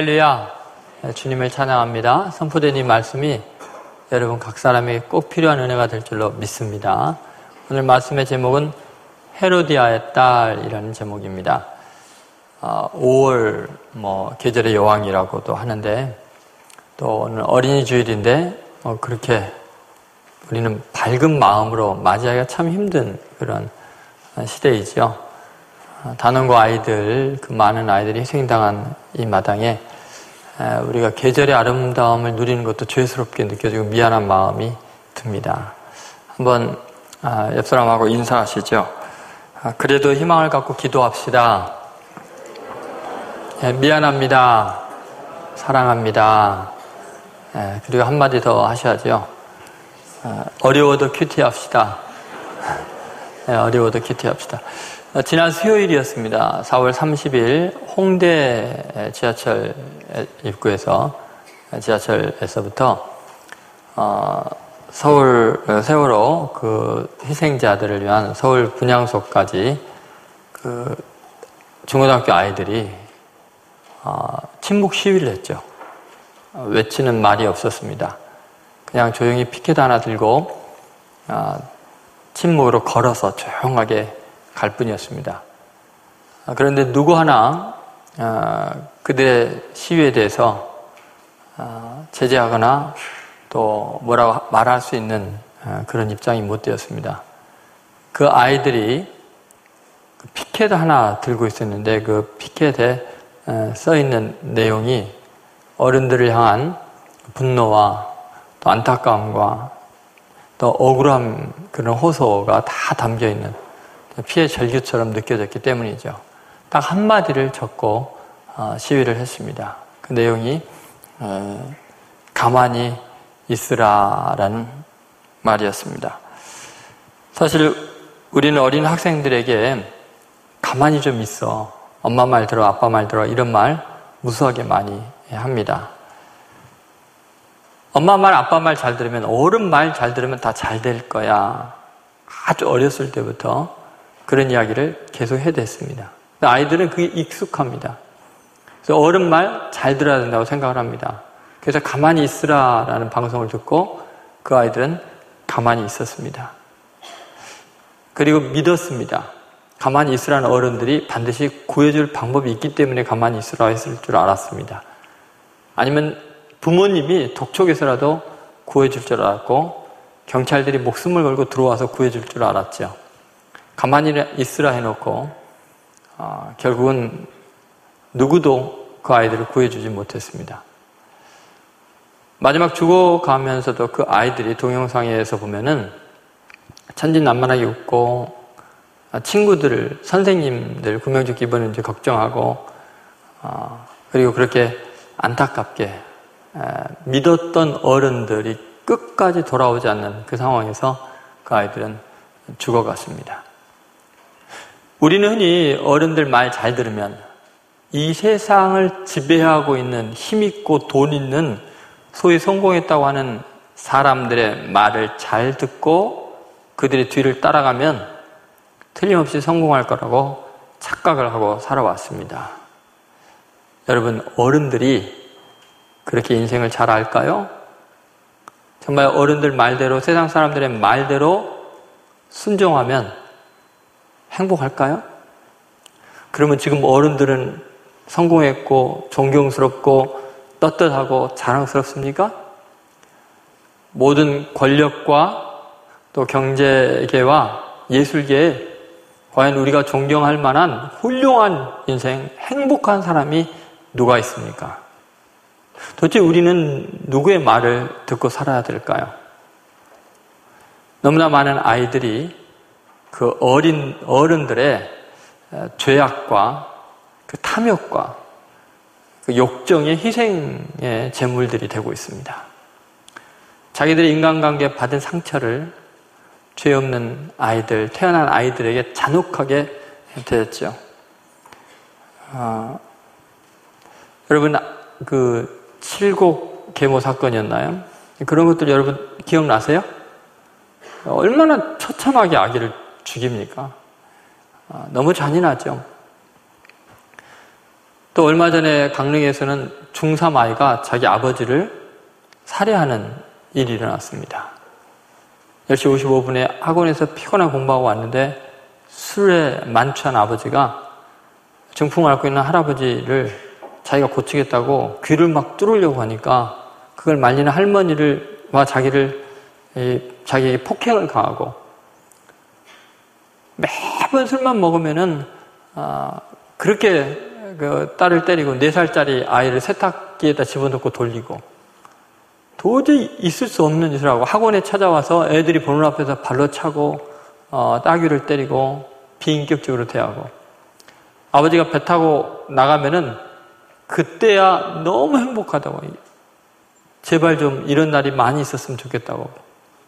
할렐루야. 네, 주님을 찬양합니다. 선포되는 말씀이 여러분 각 사람에게 꼭 필요한 은혜가 될 줄로 믿습니다. 오늘 말씀의 제목은 헤로디아의 딸이라는 제목입니다. 5월 아, 뭐 계절의 여왕이라고도 하는데 또 오늘 어린이 주일인데 뭐 그렇게 우리는 밝은 마음으로 맞이하기가 참 힘든 그런 시대이죠. 아, 단원과 아이들, 그 많은 아이들이 희생당한 이 마당에 우리가 계절의 아름다움을 누리는 것도 죄스럽게 느껴지고 미안한 마음이 듭니다. 한번 아, 옆 사람하고 인사하시죠. 아, 그래도 희망을 갖고 기도합시다. 미안합니다. 사랑합니다. 그리고 한마디 더 하셔야죠. 어려워도 큐티합시다. 어려워도 큐티합시다. 어, 지난 수요일이었습니다. 4월 30일 홍대 지하철 입구에서 지하철에서부터 어, 서울 세월호 그 희생자들을 위한 서울 분향소까지 그 중고등학교 아이들이 어, 침묵 시위를 했죠. 외치는 말이 없었습니다. 그냥 조용히 피켓 하나 들고 침묵으로 걸어서 조용하게 갈 뿐이었습니다. 아, 그런데 누구 하나 아, 그들의 시위에 대해서 아, 제재하거나 또 뭐라고 말할 수 있는 그런 입장이 못 되었습니다. 그 아이들이 그 피켓 하나 들고 있었는데 그 피켓에 써 있는 내용이 어른들을 향한 분노와 또 안타까움과 또 억울함 그런 호소가 다 담겨 있는 피해 절규처럼 느껴졌기 때문이죠. 딱 한마디를 적고 어, 시위를 했습니다. 그 내용이 어, 가만히 있으라라는 말이었습니다. 사실 우리는 어린 학생들에게 가만히 좀 있어. 엄마 말 들어, 아빠 말 들어. 이런 말 무수하게 많이 합니다. 엄마 말, 아빠 말 잘 들으면, 어른 말 잘 들으면 다 잘 될 거야. 아주 어렸을 때부터 그런 이야기를 계속 해댔습니다. 아이들은 그게 익숙합니다. 그래서 어른 말 잘 들어야 된다고 생각을 합니다. 그래서 가만히 있으라라는 방송을 듣고 그 아이들은 가만히 있었습니다. 그리고 믿었습니다. 가만히 있으라는 어른들이 반드시 구해줄 방법이 있기 때문에 가만히 있으라 했을 줄 알았습니다. 아니면 부모님이 독촉에서라도 구해줄 줄 알았고 경찰들이 목숨을 걸고 들어와서 구해줄 줄 알았죠. 가만히 있으라 해놓고 어, 결국은 누구도 그 아이들을 구해주지 못했습니다. 마지막 죽어가면서도 그 아이들이 동영상에서 보면은 천진난만하게 웃고 친구들을 선생님들 구명조 기본을 이제 걱정하고 어, 그리고 그렇게 안타깝게 에, 믿었던 어른들이 끝까지 돌아오지 않는 그 상황에서 그 아이들은 죽어갔습니다. 우리는 흔히 어른들 말 잘 들으면 이 세상을 지배하고 있는 힘있고 돈 있는 소위 성공했다고 하는 사람들의 말을 잘 듣고 그들의 뒤를 따라가면 틀림없이 성공할 거라고 착각을 하고 살아왔습니다. 여러분, 어른들이 그렇게 인생을 잘 알까요? 정말 어른들 말대로, 세상 사람들의 말대로 순종하면 행복할까요? 그러면 지금 어른들은 성공했고 존경스럽고 떳떳하고 자랑스럽습니까? 모든 권력과 또 경제계와 예술계에 과연 우리가 존경할 만한 훌륭한 인생, 행복한 사람이 누가 있습니까? 도대체 우리는 누구의 말을 듣고 살아야 될까요? 너무나 많은 아이들이 그 어린 어른들의 죄악과 그 탐욕과 그 욕정의 희생의 제물들이 되고 있습니다. 자기들의 인간관계에 받은 상처를 죄 없는 아이들, 태어난 아이들에게 잔혹하게 되었죠. 어, 여러분, 그 칠곡 계모 사건이었나요? 그런 것들 여러분 기억나세요? 얼마나 처참하게 아기를 죽입니까? 아, 너무 잔인하죠. 또 얼마 전에 강릉에서는 중3 아이가 자기 아버지를 살해하는 일이 일어났습니다. 10시 55분에 학원에서 피곤한 공부하고 왔는데 술에 만취한 아버지가 증풍을 앓고 있는 할아버지를 자기가 고치겠다고 귀를 막 뚫으려고 하니까 그걸 말리는 할머니를 와 자기를 자기에게 폭행을 가하고 매번 술만 먹으면은 아, 그렇게 그 딸을 때리고 4살짜리 아이를 세탁기에다 집어넣고 돌리고 도저히 있을 수 없는 짓을 하고 학원에 찾아와서 애들이 보는 앞에서 발로 차고 어, 따귀를 때리고 비인격적으로 대하고 아버지가 배 타고 나가면은 그때야 너무 행복하다고 제발 좀 이런 날이 많이 있었으면 좋겠다고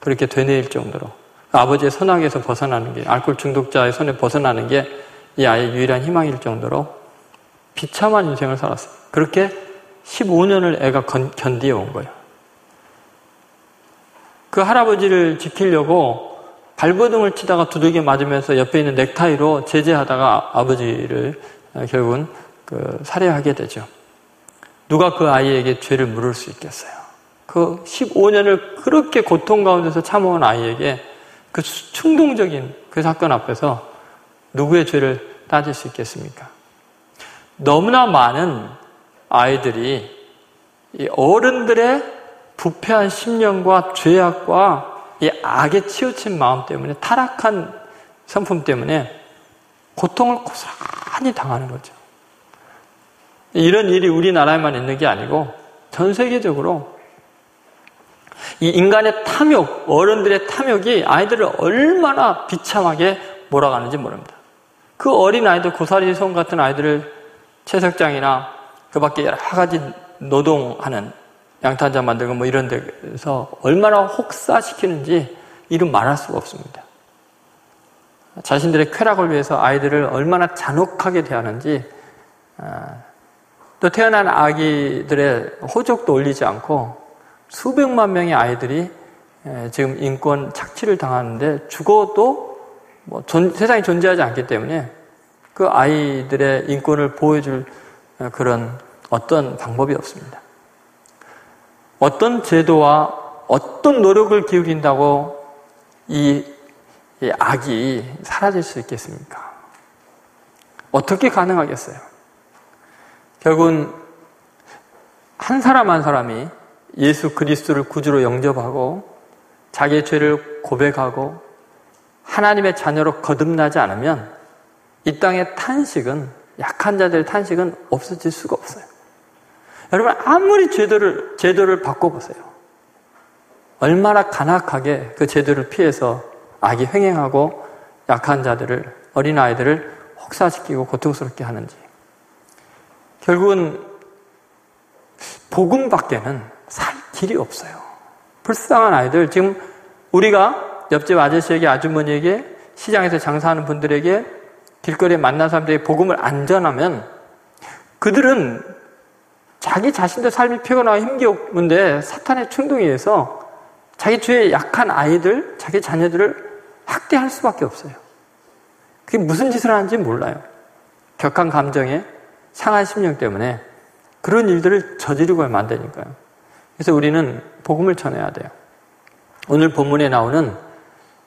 그렇게 되뇌일 정도로 아버지의 선악에서 벗어나는 게 알코올 중독자의 손에 벗어나는 게 이 아이의 유일한 희망일 정도로 비참한 인생을 살았어요. 그렇게 15년을 애가 견디어 온 거예요. 그 할아버지를 지키려고 발버둥을 치다가 두들겨 맞으면서 옆에 있는 넥타이로 제재하다가 아버지를 결국은 그 살해하게 되죠. 누가 그 아이에게 죄를 물을 수 있겠어요? 그 15년을 그렇게 고통 가운데서 참아온 아이에게 그 충동적인 그 사건 앞에서 누구의 죄를 따질 수 있겠습니까? 너무나 많은 아이들이 어른들의 부패한 심령과 죄악과 이 악에 치우친 마음 때문에 타락한 성품 때문에 고통을 고스란히 당하는 거죠. 이런 일이 우리나라에만 있는 게 아니고 전 세계적으로 이 인간의 탐욕, 어른들의 탐욕이 아이들을 얼마나 비참하게 몰아가는지 모릅니다. 그 어린 아이들, 고사리 손 같은 아이들을 채석장이나 그 밖에 여러 가지 노동하는 양탄자 만들고 뭐 이런 데서 얼마나 혹사시키는지 이름 말할 수가 없습니다. 자신들의 쾌락을 위해서 아이들을 얼마나 잔혹하게 대하는지 아, 또 태어난 아기들의 호적도 올리지 않고 수백만 명의 아이들이 지금 인권 착취를 당하는데 죽어도 뭐 존, 세상에 존재하지 않기 때문에 그 아이들의 인권을 보호해줄 그런 어떤 방법이 없습니다. 어떤 제도와 어떤 노력을 기울인다고 이, 이 악이 사라질 수 있겠습니까? 어떻게 가능하겠어요? 결국은 한 사람 한 사람이 예수 그리스도를 구주로 영접하고 자기의 죄를 고백하고 하나님의 자녀로 거듭나지 않으면 이 땅의 탄식은 약한 자들의 탄식은 없어질 수가 없어요. 여러분 아무리 제도를 제도를 바꿔보세요. 얼마나 간악하게 그 제도를 피해서 악이 횡행하고 약한 자들을 어린 아이들을 혹사시키고 고통스럽게 하는지 결국은 복음 밖에는 살 길이 없어요. 불쌍한 아이들 지금 우리가 옆집 아저씨에게 아주머니에게 시장에서 장사하는 분들에게 길거리에 만난 사람들에게 복음을 안 전하면 그들은 자기 자신도 삶이 피곤하고 힘겨운데 사탄의 충동에 의해서 자기 주위에 약한 아이들, 자기 자녀들을 학대할 수밖에 없어요. 그게 무슨 짓을 하는지 몰라요. 격한 감정에 상한 심령 때문에 그런 일들을 저지르고 만드니까요. 그래서 우리는 복음을 전해야 돼요. 오늘 본문에 나오는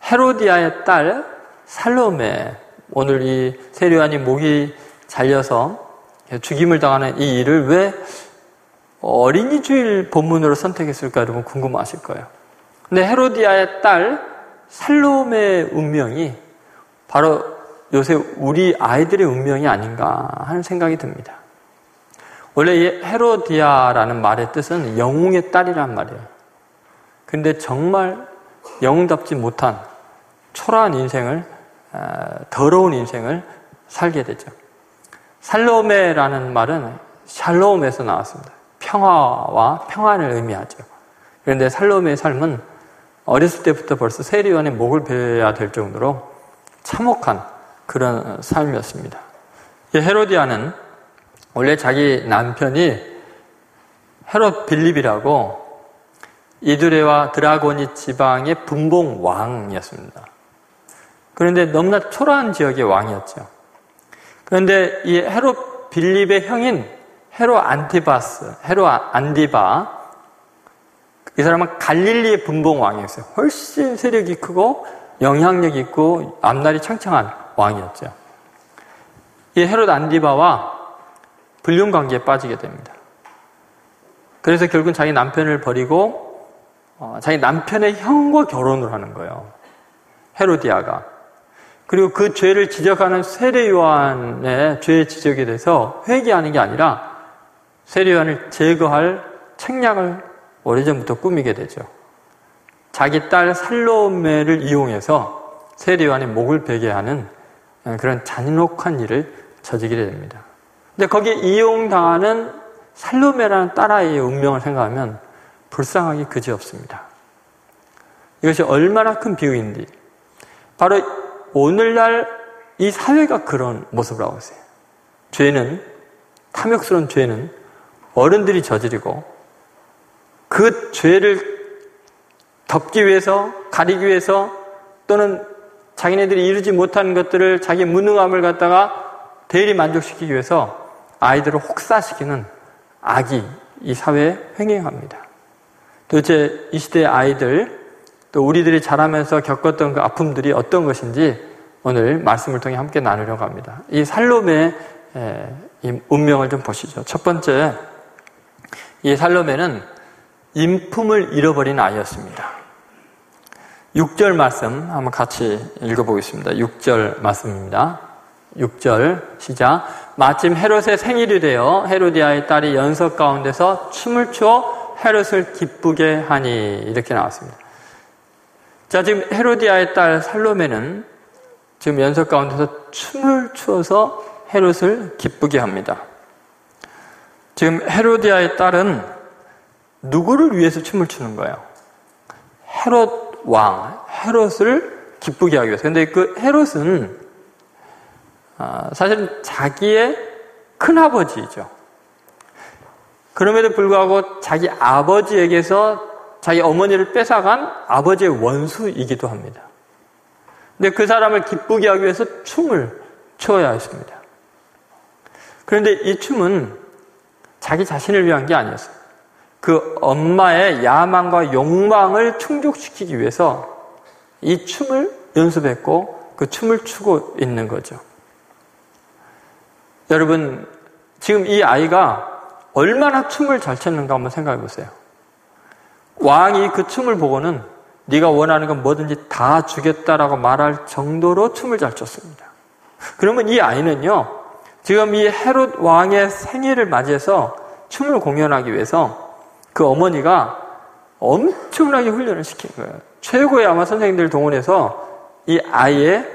헤로디아의 딸 살로메 오늘 이 세례요한이 목이 잘려서 죽임을 당하는 이 일을 왜 어린이 주일 본문으로 선택했을까 여러분 궁금하실 거예요. 근데 헤로디아의 딸 살롬의 운명이 바로 요새 우리 아이들의 운명이 아닌가 하는 생각이 듭니다. 원래 이 헤로디아라는 말의 뜻은 영웅의 딸이란 말이에요. 근데 정말 영웅답지 못한 초라한 인생을 더러운 인생을 살게 되죠. 살로메라는 말은 샬롬에서 나왔습니다. 평화와 평안을 의미하죠. 그런데 살롬의 삶은 어렸을 때부터 벌써 세리원의 목을 베야 될 정도로 참혹한 그런 삶이었습니다. 헤로디아는 원래 자기 남편이 헤롯 빌립이라고 이두레와 드라고니 지방의 분봉 왕이었습니다. 그런데 너무나 초라한 지역의 왕이었죠. 그런데 이 헤롯 빌립의 형인 헤로 안티바스, 헤로 안디바, 이 사람은 갈릴리의 분봉 왕이었어요. 훨씬 세력이 크고 영향력 있고 앞날이 창창한 왕이었죠. 이 헤롯 안디바와 불륜 관계에 빠지게 됩니다. 그래서 결국은 자기 남편을 버리고 어, 자기 남편의 형과 결혼을 하는 거예요. 헤로디아가. 그리고 그 죄를 지적하는 세례 요한의 죄 지적에 대해서 회개하는 게 아니라 세례 요한을 제거할 책략을 오래전부터 꾸미게 되죠. 자기 딸 살로메를 이용해서 세례 요한의 목을 베게 하는 그런 잔인한 일을 저지게 됩니다. 근데 거기에 이용당하는 살로메라는 딸아이의 운명을 생각하면 불쌍하기 그지없습니다. 이것이 얼마나 큰 비유인지 바로 오늘날 이 사회가 그런 모습을 하고 있어요. 죄는 탐욕스러운 죄는 어른들이 저지르고 그 죄를 덮기 위해서 가리기 위해서 또는 자기네들이 이루지 못한 것들을 자기 무능함을 갖다가 대리 만족시키기 위해서 아이들을 혹사시키는 악이 이 사회에 횡행합니다. 도대체 이 시대의 아이들 또 우리들이 자라면서 겪었던 그 아픔들이 어떤 것인지 오늘 말씀을 통해 함께 나누려고 합니다. 이 살롬의 이 운명을 좀 보시죠. 첫 번째, 이 살롬에는 인품을 잃어버린 아이였습니다. 6절 말씀 한번 같이 읽어보겠습니다. 6절 말씀입니다. 6절 시작. 마침 헤롯의 생일이 되어 헤로디아의 딸이 연석 가운데서 춤을 추어 헤롯을 기쁘게 하니 이렇게 나왔습니다. 자, 지금 헤로디아의 딸 살로메는 지금 연석 가운데서 춤을 추어서 헤롯을 기쁘게 합니다. 지금 헤로디아의 딸은 누구를 위해서 춤을 추는 거예요? 헤롯 왕, 헤롯을 기쁘게 하기 위해서. 근데 그 헤롯은 아, 사실은 자기의 큰아버지죠. 그럼에도 불구하고 자기 아버지에게서 자기 어머니를 뺏어간 아버지의 원수이기도 합니다. 근데 그 사람을 기쁘게 하기 위해서 춤을 춰야 했습니다. 그런데 이 춤은 자기 자신을 위한 게 아니었어요. 그 엄마의 야망과 욕망을 충족시키기 위해서 이 춤을 연습했고 그 춤을 추고 있는 거죠. 여러분, 지금 이 아이가 얼마나 춤을 잘 췄는가 한번 생각해 보세요. 왕이 그 춤을 보고는 네가 원하는 건 뭐든지 다 주겠다라고 말할 정도로 춤을 잘 췄습니다. 그러면 이 아이는요, 지금 이 헤롯 왕의 생일을 맞이해서 춤을 공연하기 위해서 그 어머니가 엄청나게 훈련을 시킨 거예요. 최고의 아마 선생님들 동원해서 이 아이의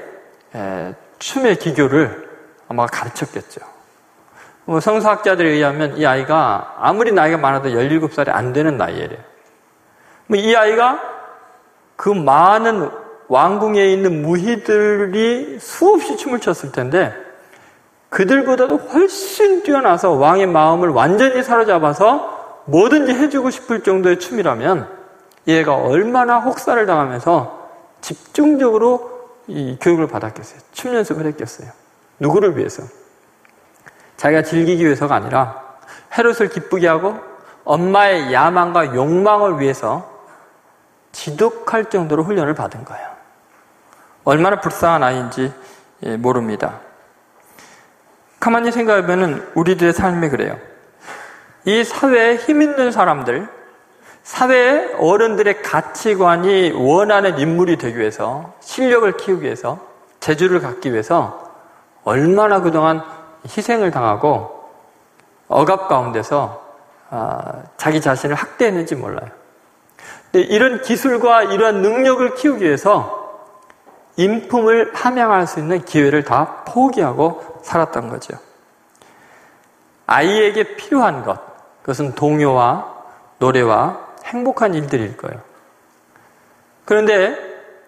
춤의 기교를 아마 가르쳤겠죠. 뭐 성서학자들에 의하면 이 아이가 아무리 나이가 많아도 17살이 안 되는 나이에요. 뭐이 아이가 그 많은 왕궁에 있는 무희들이 수없이 춤을 췄을 텐데 그들보다도 훨씬 뛰어나서 왕의 마음을 완전히 사로잡아서 뭐든지 해주고 싶을 정도의 춤이라면 얘가 얼마나 혹사를 당하면서 집중적으로 이 교육을 받았겠어요. 춤 연습을 했겠어요. 누구를 위해서? 자기가 즐기기 위해서가 아니라 헤롯을 기쁘게 하고 엄마의 야망과 욕망을 위해서 지독할 정도로 훈련을 받은 거예요. 얼마나 불쌍한 아이인지 예, 모릅니다. 가만히 생각해보면 우리들의 삶이 그래요. 이 사회에 힘 있는 사람들, 사회의 어른들의 가치관이 원하는 인물이 되기 위해서, 실력을 키우기 위해서, 재주를 갖기 위해서 얼마나 그동안 희생을 당하고 억압 가운데서 아, 자기 자신을 학대했는지 몰라요. 근데 이런 기술과 이러한 능력을 키우기 위해서 인품을 함양할 수 있는 기회를 다 포기하고 살았던 거죠. 아이에게 필요한 것, 그것은 동요와 노래와 행복한 일들일 거예요. 그런데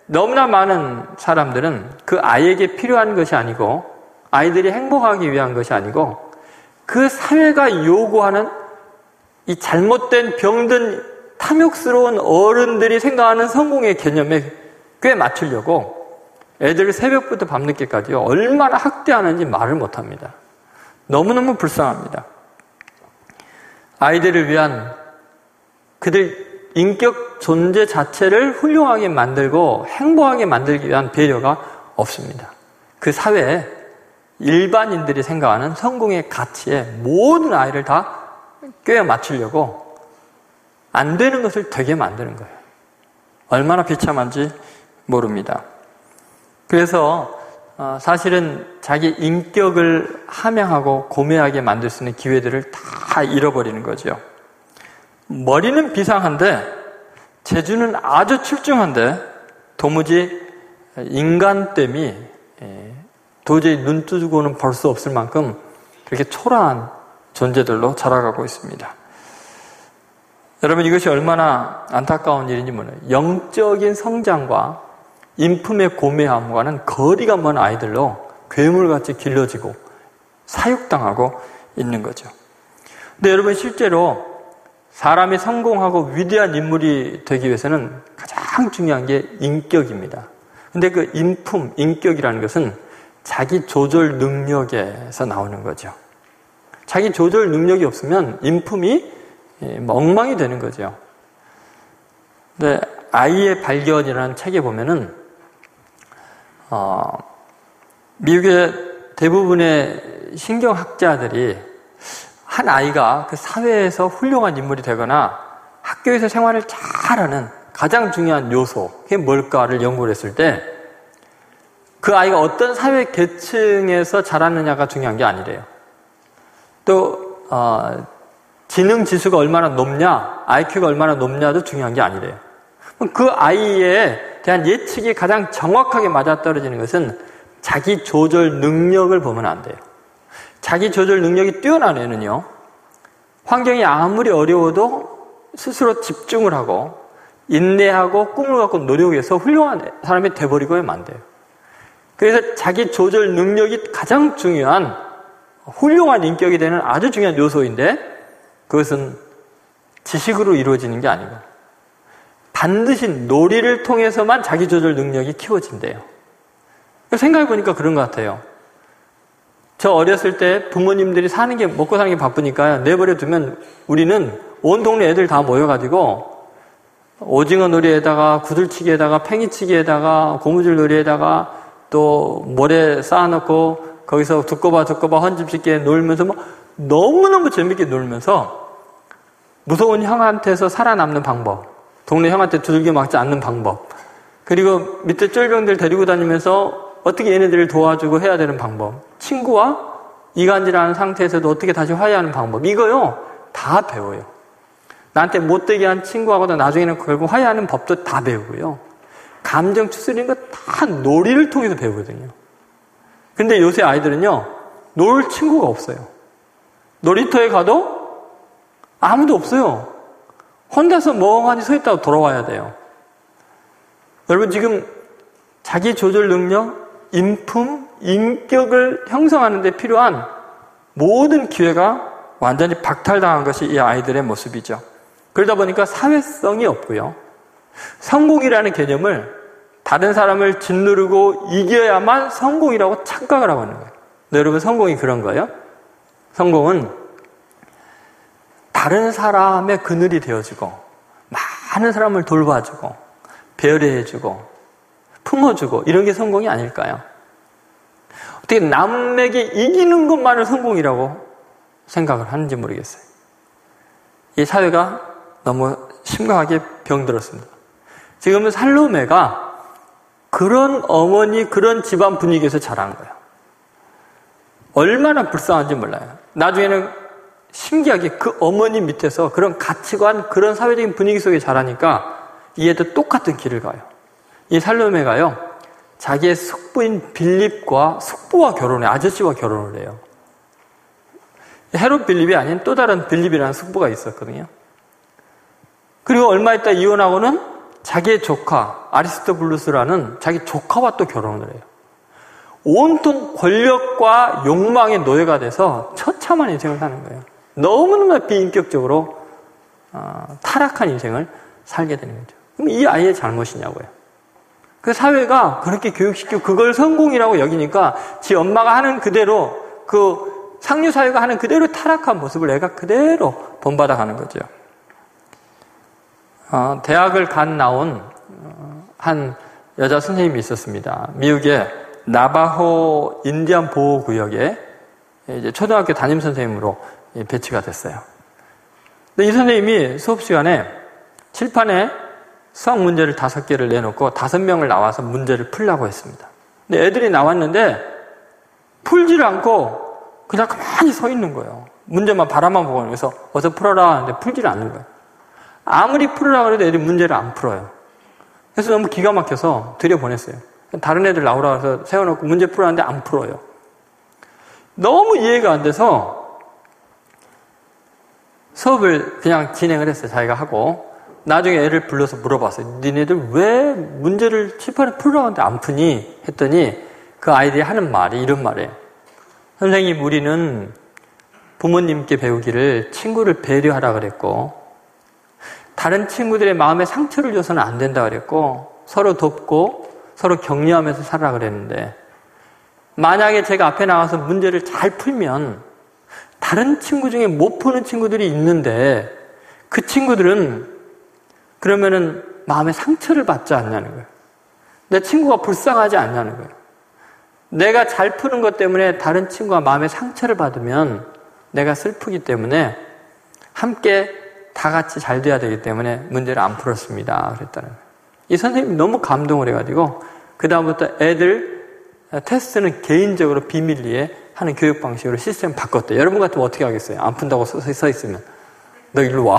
너무나 많은 사람들은 그 아이에게 필요한 것이 아니고 아이들이 행복하기 위한 것이 아니고 그 사회가 요구하는 이 잘못된 병든 탐욕스러운 어른들이 생각하는 성공의 개념에 꽤 맞추려고 애들을 새벽부터 밤늦게까지 얼마나 학대하는지 말을 못합니다. 너무너무 불쌍합니다. 아이들을 위한 그들 인격 존재 자체를 훌륭하게 만들고 행복하게 만들기 위한 배려가 없습니다. 그 사회에 일반인들이 생각하는 성공의 가치에 모든 아이를 다 꿰어 맞추려고 안 되는 것을 되게 만드는 거예요. 얼마나 비참한지 모릅니다. 그래서 어, 사실은 자기 인격을 함양하고 고매하게 만들 수 있는 기회들을 다 잃어버리는 거죠. 머리는 비상한데 재주는 아주 출중한데 도무지 인간됨이 예, 도저히 눈 뜨고는 볼 수 없을 만큼 그렇게 초라한 존재들로 자라가고 있습니다. 여러분 이것이 얼마나 안타까운 일인지 몰라요. 영적인 성장과 인품의 고매함과는 거리가 먼 아이들로 괴물같이 길러지고 사육당하고 있는 거죠. 근데 여러분 실제로 사람이 성공하고 위대한 인물이 되기 위해서는 가장 중요한 게 인격입니다. 근데 그 인품, 인격이라는 것은 자기 조절 능력에서 나오는 거죠. 자기 조절 능력이 없으면 인품이 멍망이 되는 거죠. 근데 아이의 발견이라는 책에 보면은 어, 미국의 대부분의 신경학자들이 한 아이가 그 사회에서 훌륭한 인물이 되거나 학교에서 생활을 잘하는 가장 중요한 요소, 그게 뭘까를 연구를 했을 때 그 아이가 어떤 사회 계층에서 자랐느냐가 중요한 게 아니래요. 또, 어, 지능 지수가 얼마나 높냐, IQ가 얼마나 높냐도 중요한 게 아니래요. 그 아이의 대한 예측이 가장 정확하게 맞아떨어지는 것은 자기 조절 능력을 보면 안 돼요. 자기 조절 능력이 뛰어난 애는요, 환경이 아무리 어려워도 스스로 집중을 하고, 인내하고 꿈을 갖고 노력해서 훌륭한 사람이 돼버리고야 만 돼요. 그래서 자기 조절 능력이 가장 중요한 훌륭한 인격이 되는 아주 중요한 요소인데, 그것은 지식으로 이루어지는 게 아니고, 반드시 놀이를 통해서만 자기 조절 능력이 키워진대요. 생각해 보니까 그런 것 같아요. 저 어렸을 때 부모님들이 사는 게, 먹고 사는 게 바쁘니까 내버려 두면 우리는 온 동네 애들 다 모여가지고 오징어 놀이에다가 구들치기에다가 팽이치기에다가 고무줄 놀이에다가 또 모래 쌓아놓고 거기서 두꺼봐 두꺼봐 헌집짓게 놀면서 뭐 너무너무 재밌게 놀면서 무서운 형한테서 살아남는 방법 동네 형한테 두들겨 맞지 않는 방법. 그리고 밑에 쫄병들 데리고 다니면서 어떻게 얘네들을 도와주고 해야 되는 방법. 친구와 이간질하는 상태에서도 어떻게 다시 화해하는 방법. 이거요, 다 배워요. 나한테 못되게 한 친구하고도 나중에는 결국 화해하는 법도 다 배우고요. 감정 추스리는 거 다 놀이를 통해서 배우거든요. 근데 요새 아이들은요, 놀 친구가 없어요. 놀이터에 가도 아무도 없어요. 혼자서 멍하니 서 있다가 돌아와야 돼요. 여러분 지금 자기 조절 능력, 인품, 인격을 형성하는 데 필요한 모든 기회가 완전히 박탈당한 것이 이 아이들의 모습이죠. 그러다 보니까 사회성이 없고요. 성공이라는 개념을 다른 사람을 짓누르고 이겨야만 성공이라고 착각을 하고 있는 거예요. 네, 여러분 성공이 그런 거예요? 성공은 다른 사람의 그늘이 되어주고 많은 사람을 돌봐주고 배려해주고 품어주고 이런 게 성공이 아닐까요? 어떻게 남에게 이기는 것만을 성공이라고 생각을 하는지 모르겠어요. 이 사회가 너무 심각하게 병들었습니다. 지금은 살로메가 그런 어머니, 그런 집안 분위기에서 자란 거예요. 얼마나 불쌍한지 몰라요. 나중에는 신기하게 그 어머니 밑에서 그런 가치관, 그런 사회적인 분위기 속에 자라니까 이해도 똑같은 길을 가요. 이 살로메가요, 자기의 숙부인 빌립과 숙부와 결혼해, 아저씨와 결혼을 해요. 헤롯 빌립이 아닌 또 다른 빌립이라는 숙부가 있었거든요. 그리고 얼마 있다 이혼하고는 자기의 조카, 아리스토블루스라는 자기 조카와 또 결혼을 해요. 온통 권력과 욕망의 노예가 돼서 처참한 인생을 사는 거예요. 너무너무 비인격적으로 어, 타락한 인생을 살게 되는 거죠. 그럼 이 아이의 잘못이냐고요. 그 사회가 그렇게 교육시키고 그걸 성공이라고 여기니까 지 엄마가 하는 그대로 그 상류 사회가 하는 그대로 타락한 모습을 애가 그대로 본받아 가는 거죠. 어, 대학을 간 나온 어, 한 여자 선생님이 있었습니다. 미국의 나바호 인디안 보호 구역에 이제 초등학교 담임 선생님으로 배치가 됐어요. 근데 이 선생님이 수업 시간에 칠판에 수학 문제를 다섯 개를 내놓고 다섯 명을 나와서 문제를 풀라고 했습니다. 근데 애들이 나왔는데 풀지를 않고 그냥 가만히 서 있는 거예요. 문제만 바라만 보고 그래서 어서 풀어라 하는데 풀지를 않는 거예요. 아무리 풀으라 그래도 애들이 문제를 안 풀어요. 그래서 너무 기가 막혀서 들여보냈어요. 다른 애들 나오라 해서 세워놓고 문제 풀었는데 안 풀어요. 너무 이해가 안 돼서 수업을 그냥 진행을 했어요. 자기가 하고. 나중에 애를 불러서 물어봤어요. 니네들 왜 문제를 칠판에 풀으라고 하는데 안 푸니? 했더니 그 아이들이 하는 말이 이런 말이에요. 선생님, 우리는 부모님께 배우기를 친구를 배려하라 그랬고, 다른 친구들의 마음에 상처를 줘서는 안 된다 그랬고, 서로 돕고, 서로 격려하면서 살아 그랬는데, 만약에 제가 앞에 나와서 문제를 잘 풀면, 다른 친구 중에 못 푸는 친구들이 있는데, 그 친구들은 그러면은 마음에 상처를 받지 않냐는 거예요. 내 친구가 불쌍하지 않냐는 거예요. 내가 잘 푸는 것 때문에 다른 친구가 마음에 상처를 받으면 내가 슬프기 때문에 함께 다 같이 잘 돼야 되기 때문에 문제를 안 풀었습니다. 그랬다는 거예요. 이 선생님이 너무 감동을 해가지고 그다음부터 애들 테스트는 개인적으로 비밀리에 하는 교육 방식으로 시스템 바꿨대요. 여러분 같으면 어떻게 하겠어요? 안 푼다고 서, 서 있으면. 너 일로 와.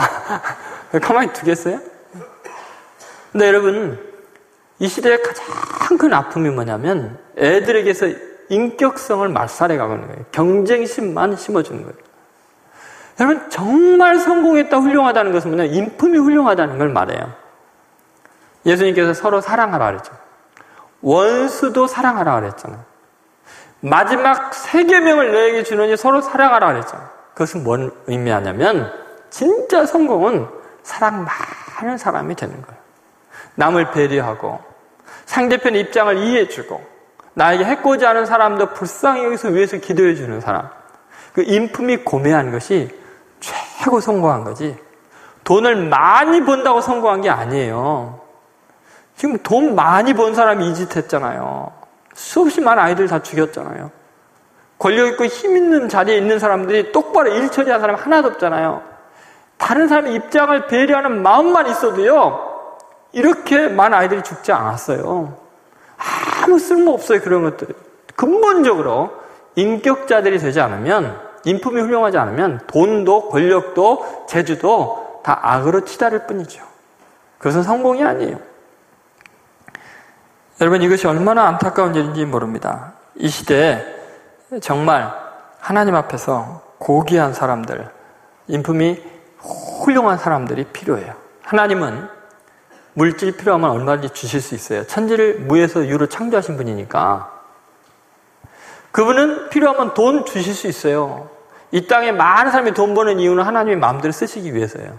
가만히 두겠어요? 근데 여러분, 이 시대의 가장 큰 아픔이 뭐냐면 애들에게서 인격성을 말살해 가는 거예요. 경쟁심만 심어주는 거예요. 여러분 정말 성공했다 훌륭하다는 것은 뭐냐 인품이 훌륭하다는 걸 말해요. 예수님께서 서로 사랑하라 그랬죠. 원수도 사랑하라 그랬잖아요. 마지막 세 계명을 너에게 주느니 서로 사랑하라 그랬잖아요. 그것은 뭔 의미하냐면 진짜 성공은 사랑 많은 사람이 되는 거예요. 남을 배려하고 상대편 입장을 이해해주고 나에게 해코지 않은 사람도 불쌍히 여기서 위해서 기도해주는 사람 그 인품이 고매한 것이 최고 성공한 거지. 돈을 많이 번다고 성공한 게 아니에요. 지금 돈 많이 번 사람이 이 짓 했잖아요. 수없이 많은 아이들 다 죽였잖아요. 권력 있고 힘 있는 자리에 있는 사람들이 똑바로 일 처리한 사람 하나도 없잖아요. 다른 사람의 입장을 배려하는 마음만 있어도요 이렇게 많은 아이들이 죽지 않았어요. 아무 쓸모 없어요, 그런 것들이. 근본적으로 인격자들이 되지 않으면, 인품이 훌륭하지 않으면 돈도 권력도 재주도 다 악으로 치달을 뿐이죠. 그것은 성공이 아니에요. 여러분, 이것이 얼마나 안타까운 일인지 모릅니다. 이 시대에 정말 하나님 앞에서 고귀한 사람들, 인품이 훌륭한 사람들이 필요해요. 하나님은 물질 필요하면 얼마든지 주실 수 있어요. 천지를 무에서 유로 창조하신 분이니까. 그분은 필요하면 돈 주실 수 있어요. 이 땅에 많은 사람이 돈 버는 이유는 하나님의 마음대로 쓰시기 위해서예요.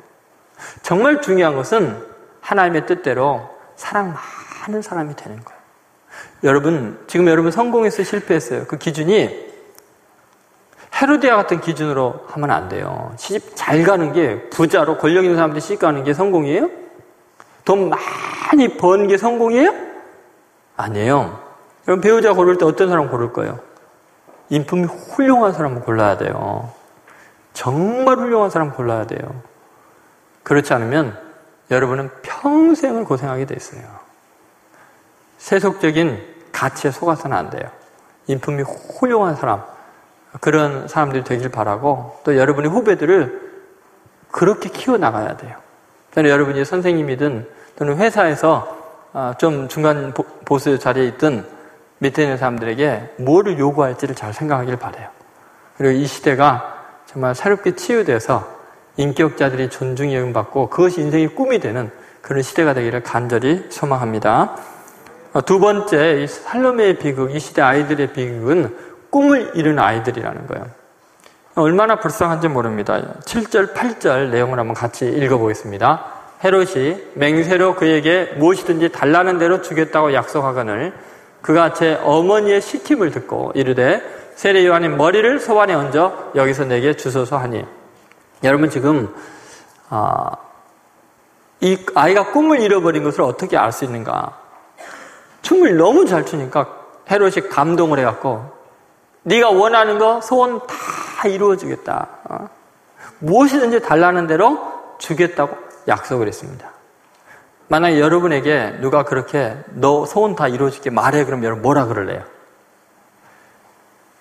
정말 중요한 것은 하나님의 뜻대로 사랑 많은 사람이 되는 거예요. 여러분, 지금 여러분 성공했어요? 실패했어요? 그 기준이 헤로디아 같은 기준으로 하면 안 돼요. 시집 잘 가는 게 부자로 권력 있는 사람들이 시집 가는 게 성공이에요? 돈 많이 번게 성공이에요? 아니에요. 그럼 배우자 고를 때 어떤 사람 고를 거예요? 인품이 훌륭한 사람을 골라야 돼요. 정말 훌륭한 사람 골라야 돼요. 그렇지 않으면 여러분은 평생을 고생하게 돼 있어요. 세속적인 가치에 속아서는 안 돼요. 인품이 훌륭한 사람, 그런 사람들이 되길 바라고 또 여러분의 후배들을 그렇게 키워나가야 돼요. 저는 여러분이 선생님이든 또는 회사에서 아, 좀 중간 보수 자리에 있든 밑에 있는 사람들에게 뭐를 요구할지를 잘 생각하길 바래요. 그리고 이 시대가 정말 새롭게 치유돼서 인격자들이 존중이 여김받고 그것이 인생의 꿈이 되는 그런 시대가 되기를 간절히 소망합니다. 어, 두 번째, 이 살로메의 비극, 이 시대 아이들의 비극은 꿈을 잃은 아이들이라는 거예요. 얼마나 불쌍한지 모릅니다. 7절, 8절 내용을 한번 같이 읽어보겠습니다. 헤롯이 맹세로 그에게 무엇이든지 달라는 대로 주겠다고 약속하거늘 그가 제 어머니의 시킴을 듣고 이르되 세례 요한의 머리를 소반에 얹어 여기서 내게 주소서 하니 여러분 지금 아, 이 아이가 꿈을 잃어버린 것을 어떻게 알 수 있는가? 춤을 너무 잘 추니까 헤롯이 감동을 해갖고 네가 원하는 거 소원 다 이루어주겠다. 어? 무엇이든지 달라는 대로 주겠다고 약속을 했습니다. 만약에 여러분에게 누가 그렇게 너 소원 다 이루어줄게 말해 그럼 여러분 뭐라 그럴래요?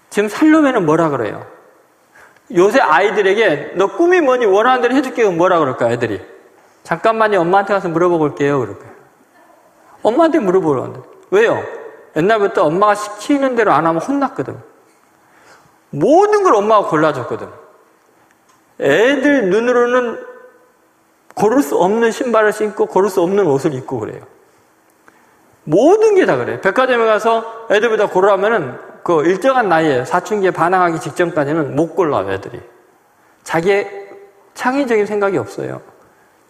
지금 살로메는 뭐라 그래요? 요새 아이들에게 너 꿈이 뭐니 원하는 대로 해줄게 뭐라 그럴까 애들이? 잠깐만요 엄마한테 가서 물어보고 올게요 그럴 거예요. 엄마한테 물어보는데 왜요? 옛날부터 엄마가 시키는 대로 안 하면 혼났거든. 모든 걸 엄마가 골라줬거든. 애들 눈으로는 고를 수 없는 신발을 신고 고를 수 없는 옷을 입고 그래요. 모든 게 다 그래요. 백화점에 가서 애들보다 고르라면은 그 일정한 나이에 사춘기에 반항하기 직전까지는 못 골라요, 애들이. 자기의 창의적인 생각이 없어요.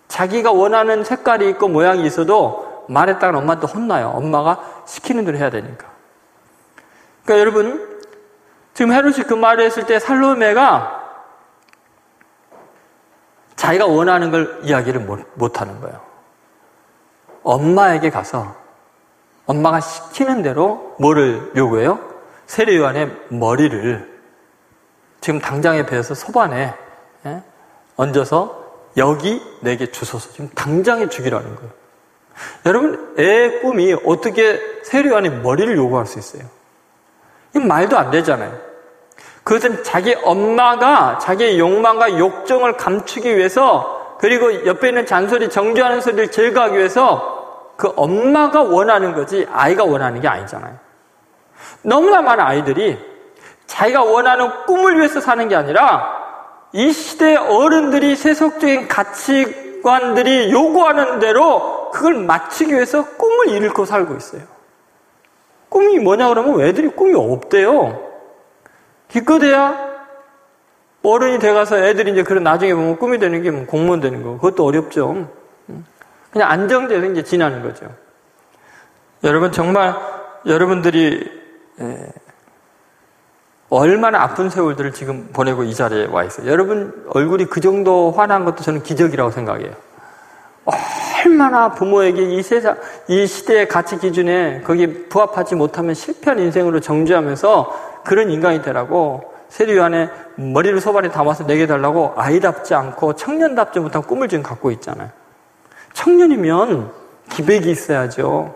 자기가 원하는 색깔이 있고 모양이 있어도 말했다가 엄마한테 혼나요. 엄마가 시키는 대로 해야 되니까. 그러니까 여러분, 지금 헤롯이 그 말을 했을 때 살로메가 자기가 원하는 걸 이야기를 못, 하는 거예요. 엄마에게 가서 엄마가 시키는 대로 뭐를 요구해요? 세례 요한의 머리를 지금 당장에 배워서 소반에 예? 얹어서 여기 내게 주소서 지금 당장에 주기라는 거예요. 여러분 애 꿈이 어떻게 세례 요한의 머리를 요구할 수 있어요? 이건 말도 안 되잖아요. 그것은 자기 엄마가 자기의 욕망과 욕정을 감추기 위해서 그리고 옆에 있는 잔소리, 정죄하는 소리를 제거하기 위해서 그 엄마가 원하는 거지 아이가 원하는 게 아니잖아요. 너무나 많은 아이들이 자기가 원하는 꿈을 위해서 사는 게 아니라 이 시대의 어른들이 세속적인 가치관들이 요구하는 대로 그걸 맞추기 위해서 꿈을 잃고 살고 있어요. 꿈이 뭐냐 그러면 애들이 꿈이 없대요. 기껏해야 어른이 돼가서 애들이 이제 그런 나중에 보면 꿈이 되는 게 뭐 공무원 되는 거. 그것도 어렵죠. 그냥 안정돼서 이제 지나는 거죠. 여러분 정말 여러분들이 예, 얼마나 아픈 세월들을 지금 보내고 이 자리에 와 있어요. 여러분 얼굴이 그 정도 화난 것도 저는 기적이라고 생각해요. 얼마나 부모에게 이 세상, 이 시대의 가치 기준에 거기에 부합하지 못하면 실패한 인생으로 정죄하면서 그런 인간이 되라고 세례 요한의 머리를 소반에 담아서 내게 달라고 아이답지 않고 청년답지 못한 꿈을 지금 갖고 있잖아요. 청년이면 기백이 있어야죠.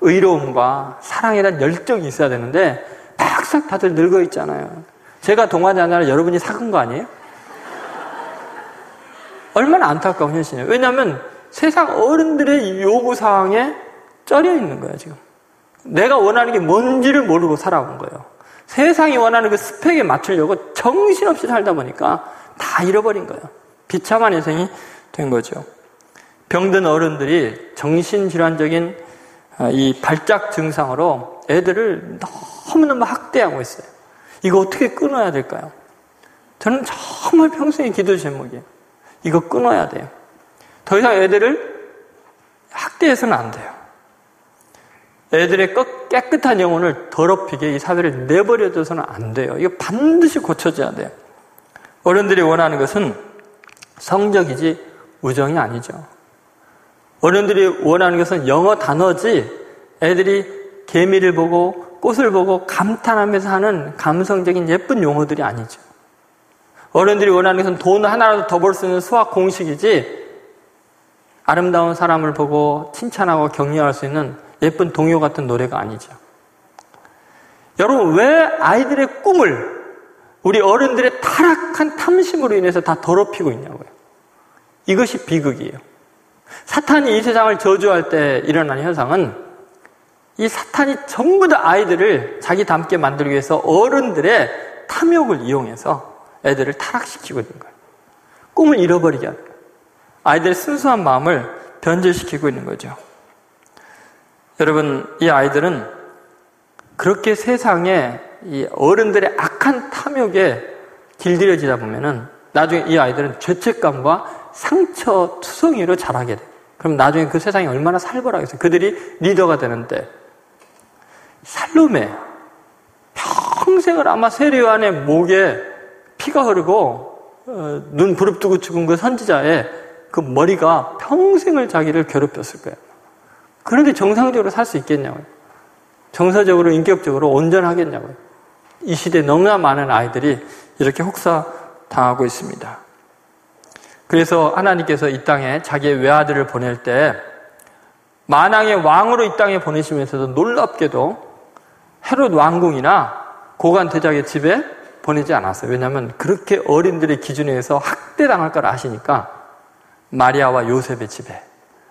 의로움과 사랑에 대한 열정이 있어야 되는데 팍싹 다들 늙어 있잖아요. 제가 동안이 아니라 여러분이 사은 거 아니에요? 얼마나 안타까운 현실이에요. 왜냐하면 세상 어른들의 요구사항에 쩔여 있는 거예요, 지금. 내가 원하는 게 뭔지를 모르고 살아온 거예요. 세상이 원하는 그 스펙에 맞추려고 정신없이 살다 보니까 다 잃어버린 거예요. 비참한 인생이 된 거죠. 병든 어른들이 정신질환적인 아, 이 발작 증상으로 애들을 너무너무 학대하고 있어요. 이거 어떻게 끊어야 될까요? 저는 정말 평생의 기도 제목이에요. 이거 끊어야 돼요. 더 이상 애들을 학대해서는 안 돼요. 애들의 깨끗한 영혼을 더럽히게 이 사회를 내버려둬서는 안 돼요. 이거 반드시 고쳐져야 돼요. 어른들이 원하는 것은 성적이지 우정이 아니죠. 어른들이 원하는 것은 영어 단어지 애들이 개미를 보고 꽃을 보고 감탄하면서 하는 감성적인 예쁜 용어들이 아니죠. 어른들이 원하는 것은 돈 하나라도 더 벌 수 있는 수학 공식이지 아름다운 사람을 보고 칭찬하고 격려할 수 있는 예쁜 동요 같은 노래가 아니죠. 여러분, 왜 아이들의 꿈을 우리 어른들의 타락한 탐심으로 인해서 다 더럽히고 있냐고요. 이것이 비극이에요. 사탄이 이 세상을 저주할 때 일어나는 현상은 이 사탄이 전부 다 아이들을 자기 닮게 만들기 위해서 어른들의 탐욕을 이용해서 애들을 타락시키고 있는 거예요. 꿈을 잃어버리게 하는 거예요. 아이들의 순수한 마음을 변질시키고 있는 거죠. 여러분, 이 아이들은 그렇게 세상에 이 어른들의 악한 탐욕에 길들여지다 보면은 나중에 이 아이들은 죄책감과 상처 투성이로 자라게 돼. 그럼 나중에 그 세상이 얼마나 살벌하겠어요. 그들이 리더가 되는데 살롬에 평생을 아마 세례요한의 목에 피가 흐르고 어, 눈 부릅뜨고 죽은 그 선지자의 그 머리가 평생을 자기를 괴롭혔을 거예요. 그런데 정상적으로 살 수 있겠냐고요. 정서적으로, 인격적으로 온전하겠냐고요. 이 시대에 너무나 많은 아이들이 이렇게 혹사 당하고 있습니다. 그래서 하나님께서 이 땅에 자기의 외아들을 보낼 때 만왕의 왕으로 이 땅에 보내시면서도 놀랍게도 헤롯 왕궁이나 고관 대작의 집에 보내지 않았어요. 왜냐하면 그렇게 어린들의 기준에 의해서 학대당할 걸 아시니까 마리아와 요셉의 집에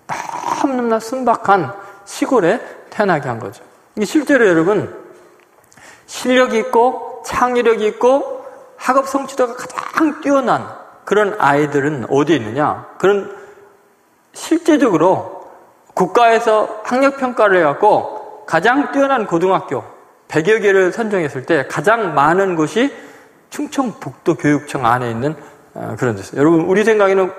너무나 순박한 시골에 태어나게 한 거죠. 실제로 여러분 실력이 있고 창의력이 있고 학업 성취도가 가장 뛰어난 그런 아이들은 어디에 있느냐? 그런 실제적으로 국가에서 학력 평가를 해갖고 가장 뛰어난 고등학교 100여 개를 선정했을 때 가장 많은 곳이 충청북도 교육청 안에 있는 어, 그런 데서 여러분 우리 생각에는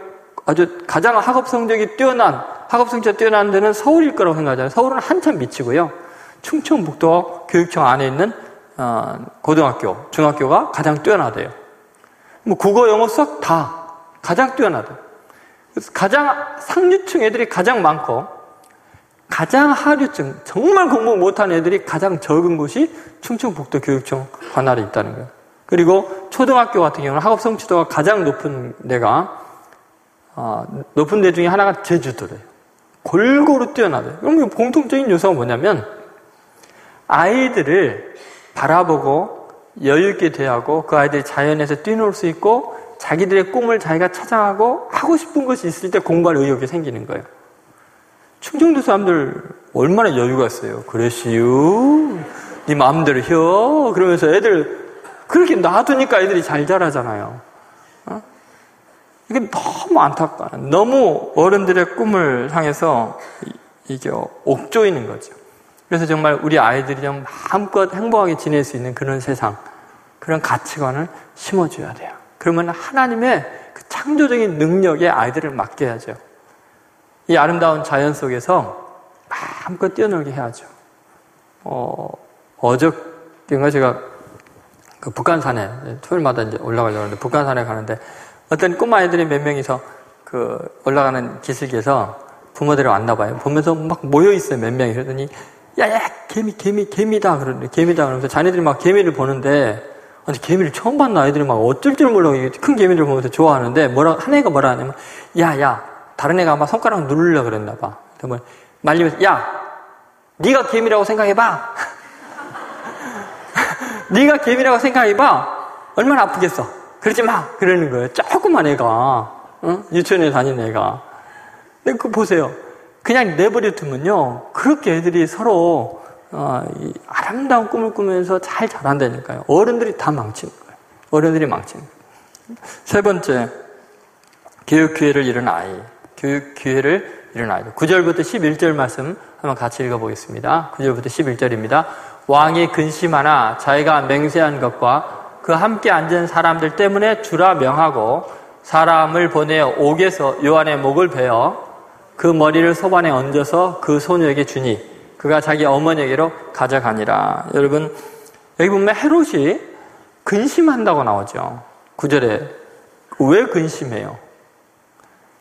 아주 가장 학업 성적이 뛰어난 학업 성적이 뛰어난 데는 서울일 거라고 생각하잖아요. 서울은 한참 미치고요. 충청북도 교육청 안에 있는 어, 고등학교, 중학교가 가장 뛰어나대요. 뭐 국어, 영어, 수학 다 가장 뛰어나대요. 그래서 가장 상류층 애들이 가장 많고 가장 하류층, 정말 공부 못한 애들이 가장 적은 곳이 충청북도 교육청 관할에 있다는 거예요. 그리고 초등학교 같은 경우는 학업 성취도가 가장 높은 데가 어, 높은 데 중에 하나가 제주도래요. 골고루 뛰어나대요. 그럼 공통적인 요소가 뭐냐면 아이들을 바라보고 여유있게 대하고 그 아이들이 자연에서 뛰놀 수 있고 자기들의 꿈을 자기가 찾아가고 하고 싶은 것이 있을 때 공부할 의욕이 생기는 거예요. 충청도 사람들 얼마나 여유가 있어요. 그러시유. 네 마음대로 혀. 그러면서 애들 그렇게 놔두니까 애들이 잘 자라잖아요. 어? 이게 너무 안타까워. 너무 어른들의 꿈을 향해서 이게 옥조이는 거죠. 그래서 정말 우리 아이들이 좀 마음껏 행복하게 지낼 수 있는 그런 세상, 그런 가치관을 심어줘야 돼요. 그러면 하나님의 그 창조적인 능력에 아이들을 맡겨야죠. 이 아름다운 자연 속에서 마음껏 뛰어놀게 해야죠. 어, 어저께인가 제가 그 북한산에, 토요일마다 이제 올라가려고 하는데 북한산에 가는데 어떤 꼬마 아이들이 몇 명이서 그 올라가는 기슭에서 부모들이 왔나 봐요. 보면서 막 모여 있어요. 몇 명이. 그러더니 야야 개미 개미 개미다 그러는데 개미다 그러면서 자네들이 막 개미를 보는데 아니 개미를 처음 봤나 아이들이 막 어쩔 줄 몰라 큰 개미를 보면서 좋아하는데 뭐라 한 애가 뭐라 하냐면 야야 다른 애가 아마 손가락 누르려 그랬나 봐. 그러면 말리면서 야 네가 개미라고 생각해 봐. 네가 개미라고 생각해 봐. 얼마나 아프겠어. 그러지 마. 그러는 거예요. 조그만 애가 응? 유치원에 다니는 애가. 근데 그 보세요. 그냥 내버려 두면요. 그렇게 애들이 서로 어, 아름다운 꿈을 꾸면서 잘 자란다니까요. 어른들이 다 망치는 거예요. 어른들이 망치는 거예요. 세 번째, 교육 기회를 잃은 아이. 교육 기회를 잃은 아이. 9절부터 11절 말씀 한번 같이 읽어보겠습니다. 9절부터 11절입니다. 왕이 근심하나 자기가 맹세한 것과 그 함께 앉은 사람들 때문에 주라 명하고 사람을 보내어 옥에서 요한의 목을 베어 그 머리를 소반에 얹어서 그 소녀에게 주니 그가 자기 어머니에게로 가져가니라. 여러분, 여기 보면 헤롯이 근심한다고 나오죠. 구절에. 왜 근심해요?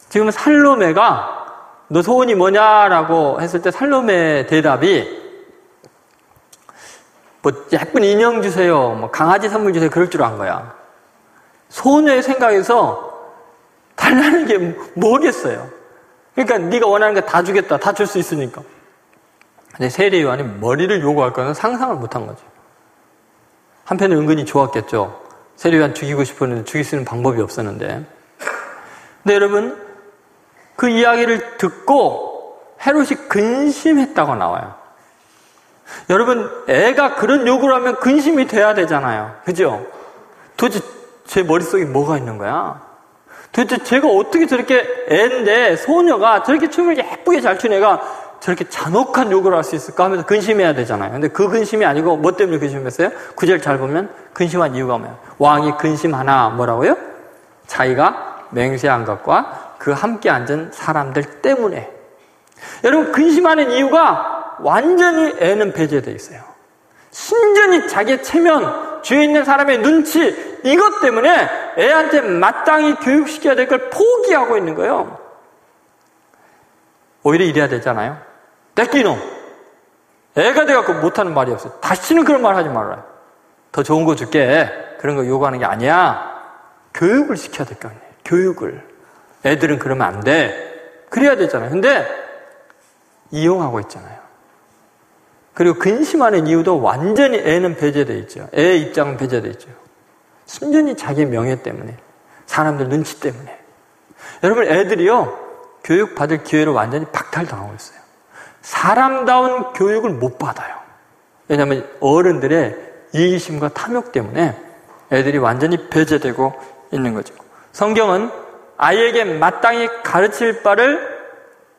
지금 살로메가 너 소원이 뭐냐라고 했을 때 살로메의 대답이 뭐 예쁜 인형 주세요, 뭐 강아지 선물 주세요 그럴 줄 안 거야. 소녀의 생각에서 달라는 게 뭐겠어요? 그러니까 네가 원하는 거 다 주겠다. 다 줄 수 있으니까. 근데 세례 요한이 머리를 요구할 거는 상상을 못 한 거죠. 한편은 은근히 좋았겠죠. 세례 요한 죽이고 싶었는데 죽일 수 있는 방법이 없었는데. 근데 여러분 그 이야기를 듣고 헤롯이 근심했다고 나와요. 여러분 애가 그런 요구를 하면 근심이 돼야 되잖아요. 그죠? 도대체 제 머릿속에 뭐가 있는 거야? 도대체 제가 어떻게 저렇게 애인데 소녀가 저렇게 춤을 예쁘게 잘 추는 애가 저렇게 잔혹한 욕을 할수 있을까 하면서 근심해야 되잖아요. 근데 그 근심이 아니고 뭐 때문에 근심했어요? 구절 잘 보면 근심한 이유가 뭐예요? 왕이 근심하나 뭐라고요? 자기가 맹세한 것과 그 함께 앉은 사람들 때문에. 여러분 근심하는 이유가 완전히 애는 배제되어 있어요. 신전이 자기의 체면, 주위에 있는 사람의 눈치, 이것 때문에 애한테 마땅히 교육시켜야 될 걸 포기하고 있는 거예요. 오히려 이래야 되잖아요. 떼끼놈. 애가 돼갖고 못하는 말이 없어요. 다시는 그런 말 하지 말아요. 더 좋은 거 줄게. 그런 거 요구하는 게 아니야. 교육을 시켜야 될 거 아니에요. 교육을. 애들은 그러면 안 돼. 그래야 되잖아요. 근데 이용하고 있잖아요. 그리고 근심하는 이유도 완전히 애는 배제되어 있죠. 애의 입장은 배제되어 있죠. 순전히 자기 명예 때문에. 사람들 눈치 때문에. 여러분, 애들이요. 교육 받을 기회를 완전히 박탈당하고 있어요. 사람다운 교육을 못 받아요. 왜냐하면 어른들의 이기심과 탐욕 때문에 애들이 완전히 배제되고 있는 거죠. 성경은 아이에게 마땅히 가르칠 바를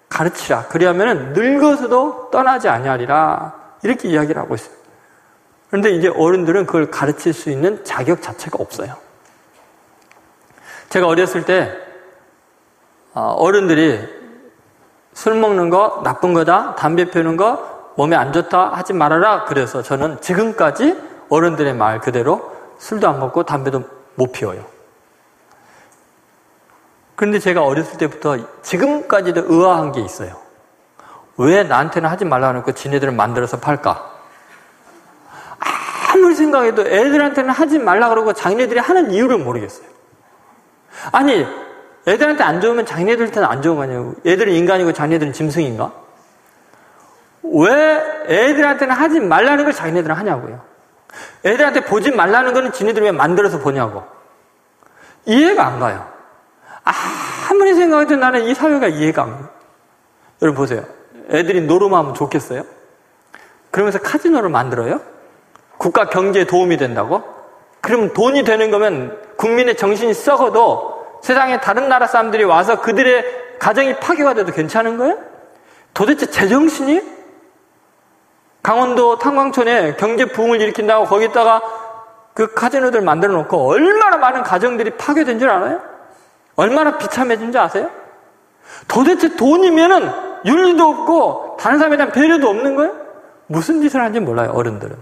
가르치라. 그리하면 늙어서도 떠나지 아니하리라. 이렇게 이야기를 하고 있어요. 그런데 이제 어른들은 그걸 가르칠 수 있는 자격 자체가 없어요. 제가 어렸을 때 어, 어른들이 술 먹는 거 나쁜 거다, 담배 피우는 거 몸에 안 좋다 하지 말아라. 그래서 저는 지금까지 어른들의 말 그대로 술도 안 먹고 담배도 못 피워요. 그런데 제가 어렸을 때부터 지금까지도 의아한 게 있어요. 왜 나한테는 하지 말라 그러고 지네들은 만들어서 팔까? 아무리 생각해도 애들한테는 하지 말라 그러고 자기네들이 하는 이유를 모르겠어요. 아니, 애들한테 안 좋으면 자기네들한테는 안 좋은 거 아니에요. 애들은 인간이고 자기네들은 짐승인가? 왜 애들한테는 하지 말라는 걸 자기네들은 하냐고요. 애들한테 보지 말라는 거는 지네들이 왜 만들어서 보냐고. 이해가 안 가요. 아무리 생각해도 나는 이 사회가 이해가 안 가요. 여러분 보세요. 애들이 노름하면 좋겠어요? 그러면서 카지노를 만들어요? 국가 경제에 도움이 된다고? 그럼 돈이 되는 거면 국민의 정신이 썩어도 세상에 다른 나라 사람들이 와서 그들의 가정이 파괴가 돼도 괜찮은 거예요? 도대체 제정신이? 강원도 탄광촌에 경제 부흥을 일으킨다고 거기다가 그 카지노들 만들어 놓고 얼마나 많은 가정들이 파괴된 줄 알아요? 얼마나 비참해진 줄 아세요? 도대체 돈이면은 윤리도 없고 다른 사람에 대한 배려도 없는 거예요? 무슨 짓을 하는지 몰라요, 어른들은.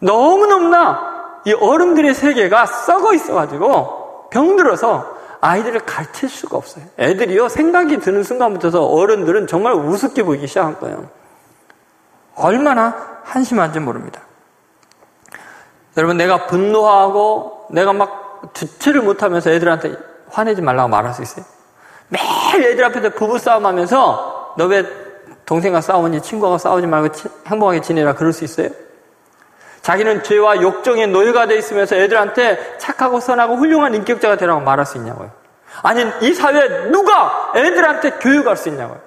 너무너무나 이 어른들의 세계가 썩어 있어가지고 병들어서 아이들을 가르칠 수가 없어요. 애들이요, 생각이 드는 순간부터 어른들은 정말 우습게 보이기 시작한 거예요. 얼마나 한심한지 모릅니다. 여러분, 내가 분노하고 내가 막 주체를 못하면서 애들한테 화내지 말라고 말할 수 있어요? 매일 애들 앞에서 부부싸움 하면서 너 왜 동생과 싸우니 친구와 싸우지 말고 행복하게 지내라 그럴 수 있어요? 자기는 죄와 욕정에 노예가 돼 있으면서 애들한테 착하고 선하고 훌륭한 인격자가 되라고 말할 수 있냐고요. 아니, 이 사회에 누가 애들한테 교육할 수 있냐고요.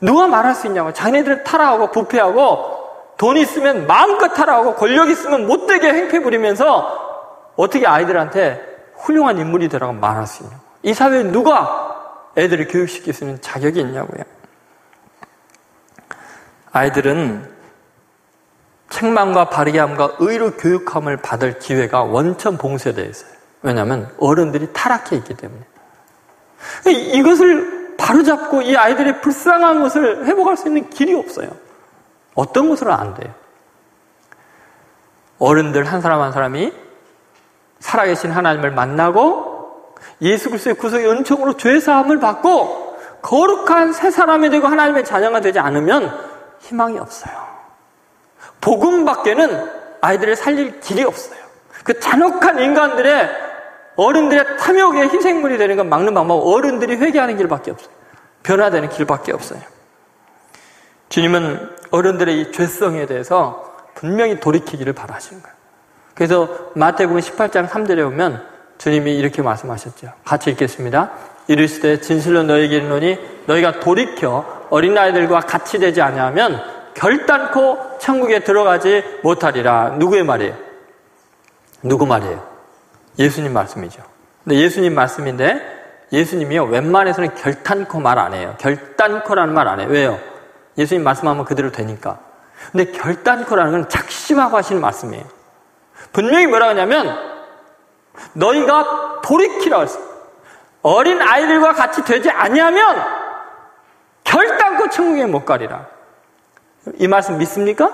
누가 말할 수 있냐고요. 자기네들 타락하고 부패하고 돈 있으면 마음껏 타락하고 권력 있으면 못되게 행패 부리면서 어떻게 아이들한테 훌륭한 인물이 되라고 말할 수 있냐고. 이 사회에 누가 애들을 교육시킬 수 있는 자격이 있냐고요. 아이들은 책망과 바르게함과 의로 교육함을 받을 기회가 원천 봉쇄되어 있어요. 왜냐하면 어른들이 타락해 있기 때문에. 이것을 바로잡고 이 아이들의 불쌍한 것을 회복할 수 있는 길이 없어요. 어떤 것으로 안 돼요. 어른들 한 사람 한 사람이 살아계신 하나님을 만나고 예수 그리스도의 구속의 은총으로 죄 사함을 받고 거룩한 새 사람이 되고 하나님의 자녀가 되지 않으면 희망이 없어요. 복음 밖에는 아이들을 살릴 길이 없어요. 그 잔혹한 인간들의 어른들의 탐욕의 희생물이 되는 건 막는 방법 어른들이 회개하는 길밖에 없어요. 변화되는 길밖에 없어요. 주님은 어른들의 이 죄성에 대해서 분명히 돌이키기를 바라시는 거예요. 그래서 마태복음 18장 3절에 보면 주님이 이렇게 말씀하셨죠. 같이 읽겠습니다. 이르시되 진실로 너에게 이르노니 너희가 돌이켜 어린아이들과 같이 되지 아니하면 결단코 천국에 들어가지 못하리라. 누구의 말이에요? 누구 말이에요? 예수님 말씀이죠. 근데 예수님 말씀인데 예수님이요 웬만해서는 결단코 말 안 해요. 결단코라는 말 안 해요. 왜요? 예수님 말씀하면 그대로 되니까. 근데 결단코라는 건 작심하고 하시는 말씀이에요. 분명히 뭐라 하냐면 너희가 돌이키라 했어요. 어린 아이들과 같이 되지 아니하면 결단코 천국에 못 가리라. 이 말씀 믿습니까?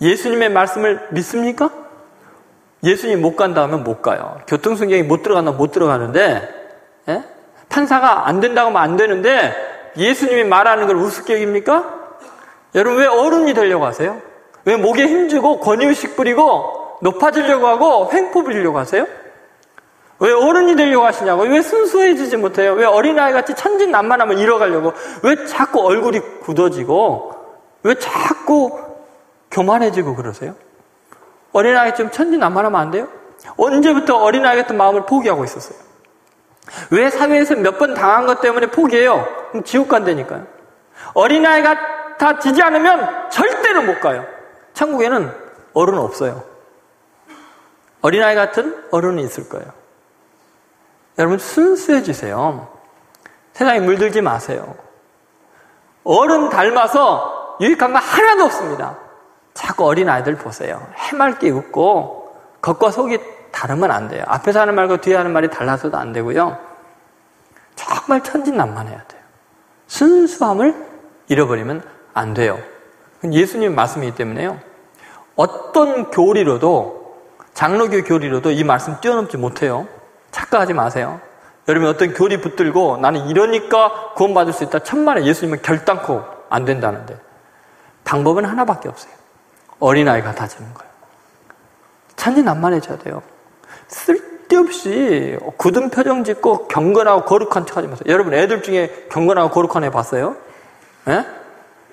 예수님의 말씀을 믿습니까? 예수님 못 간다 하면 못 가요. 교통순경이 못 들어간다 못 들어가는데 예? 판사가 안 된다고 하면 안 되는데 예수님이 말하는 걸 우습게 여깁니까? 여러분 왜 어른이 되려고 하세요? 왜 목에 힘주고 권위의식 부리고 높아지려고 하고 횡포 부리려고 하세요? 왜 어른이 되려고 하시냐고? 왜 순수해지지 못해요? 왜 어린아이 같이 천진난만하면 잃어가려고? 왜 자꾸 얼굴이 굳어지고? 왜 자꾸 교만해지고 그러세요? 어린아이 좀 천진난만하면 안 돼요? 언제부터 어린아이 같은 마음을 포기하고 있었어요? 왜 사회에서 몇 번 당한 것 때문에 포기해요? 그럼 지옥 간다니까요. 어린아이가 다 지지 않으면 절대로 못 가요. 천국에는 어른 없어요. 어린아이 같은 어른이 있을 거예요. 여러분 순수해지세요. 세상에 물들지 마세요. 어른 닮아서 유익한 거 하나도 없습니다. 자꾸 어린 아이들 보세요. 해맑게 웃고 겉과 속이 다르면 안 돼요. 앞에서 하는 말과 뒤에 하는 말이 달라서도 안 되고요. 정말 천진난만해야 돼요. 순수함을 잃어버리면 안 돼요. 예수님 말씀이기 때문에요. 어떤 교리로도 장로교 교리로도 이 말씀 뛰어넘지 못해요. 착각하지 마세요. 여러분 어떤 교리 붙들고 나는 이러니까 구원받을 수 있다. 천만에 예수님은 결단코 안 된다는데 방법은 하나밖에 없어요. 어린아이 같아지는 거예요. 천진난만해져야 돼요. 쓸데없이 굳은 표정 짓고 경건하고 거룩한 척 하지 마세요. 여러분 애들 중에 경건하고 거룩한 애 봤어요? 예?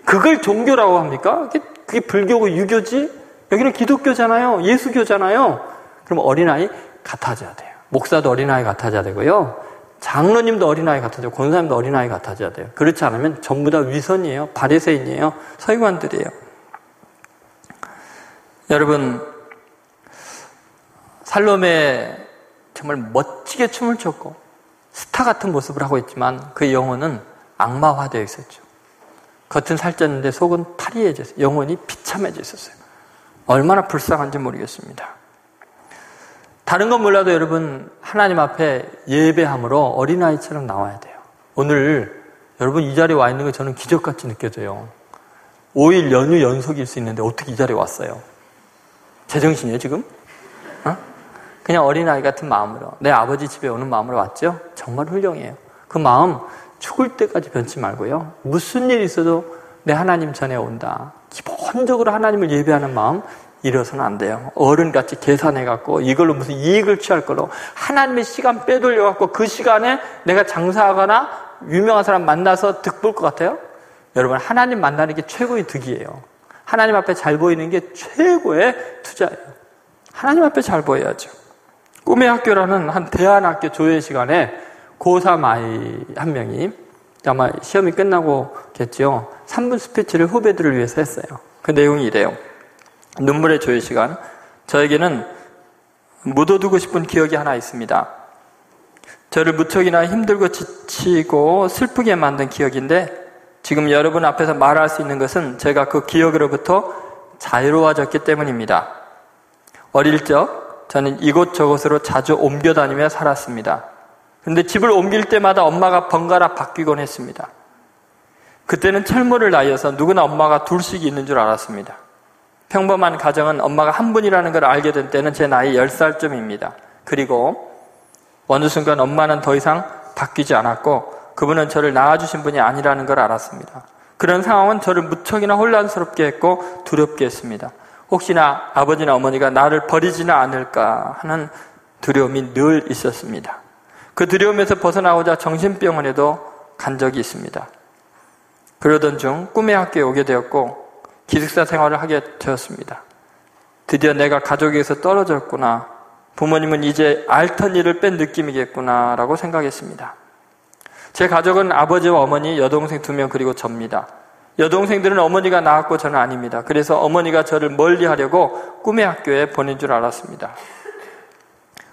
그걸 종교라고 합니까? 그게 불교고 유교지? 여기는 기독교잖아요. 예수교잖아요. 그럼 어린아이 같아져야 돼요. 목사도 어린아이 같아져야 되고요. 장로님도 어린아이 같아져야 되고, 권사님도 어린아이 같아져야 돼요. 그렇지 않으면 전부 다 위선이에요. 바리새인이에요. 서기관들이에요. 여러분, 살롬에 정말 멋지게 춤을 췄고 스타 같은 모습을 하고 있지만 그 영혼은 악마화되어 있었죠. 겉은 살쪘는데 속은 파리해져 있어요. 영혼이 비참해져 있었어요. 얼마나 불쌍한지 모르겠습니다. 다른 건 몰라도 여러분 하나님 앞에 예배함으로 어린아이처럼 나와야 돼요. 오늘 여러분 이 자리에 와 있는 게 저는 기적같이 느껴져요. 5일 연휴 연속일 수 있는데 어떻게 이 자리에 왔어요? 제정신이에요 지금? 어? 그냥 어린아이 같은 마음으로 내 아버지 집에 오는 마음으로 왔죠? 정말 훌륭해요. 그 마음 죽을 때까지 변치 말고요. 무슨 일이 있어도 내 하나님 전에 온다. 기본적으로 하나님을 예배하는 마음 이어서는 안 돼요. 어른같이 계산해갖고 이걸로 무슨 이익을 취할 걸로 하나님의 시간 빼돌려갖고 그 시간에 내가 장사하거나 유명한 사람 만나서 득 볼 것 같아요? 여러분 하나님 만나는 게 최고의 득이에요. 하나님 앞에 잘 보이는 게 최고의 투자예요. 하나님 앞에 잘 보여야죠. 꿈의 학교라는 한 대안학교 조회 시간에 고3 아이 한 명이 아마 시험이 끝나고겠죠. 3분 스피치를 후배들을 위해서 했어요. 그 내용이 이래요. 눈물의 조회 시간. 저에게는 묻어두고 싶은 기억이 하나 있습니다. 저를 무척이나 힘들고 지치고 슬프게 만든 기억인데 지금 여러분 앞에서 말할 수 있는 것은 제가 그 기억으로부터 자유로워졌기 때문입니다. 어릴 적 저는 이곳저곳으로 자주 옮겨 다니며 살았습니다. 근데 집을 옮길 때마다 엄마가 번갈아 바뀌곤 했습니다. 그때는 철물을 나이어서 누구나 엄마가 둘씩 있는 줄 알았습니다. 평범한 가정은 엄마가 한 분이라는 걸 알게 된 때는 제 나이 10살쯤입니다. 그리고 어느 순간 엄마는 더 이상 바뀌지 않았고 그분은 저를 낳아주신 분이 아니라는 걸 알았습니다. 그런 상황은 저를 무척이나 혼란스럽게 했고 두렵게 했습니다. 혹시나 아버지나 어머니가 나를 버리지는 않을까 하는 두려움이 늘 있었습니다. 그 두려움에서 벗어나고자 정신병원에도 간 적이 있습니다. 그러던 중 꿈의 학교에 오게 되었고 기숙사 생활을 하게 되었습니다. 드디어 내가 가족에서 떨어졌구나. 부모님은 이제 알턴 일을 뺀 느낌이겠구나. 라고 생각했습니다. 제 가족은 아버지와 어머니, 여동생 두 명 그리고 접니다. 여동생들은 어머니가 낳았고 저는 아닙니다. 그래서 어머니가 저를 멀리 하려고 꿈의 학교에 보낸 줄 알았습니다.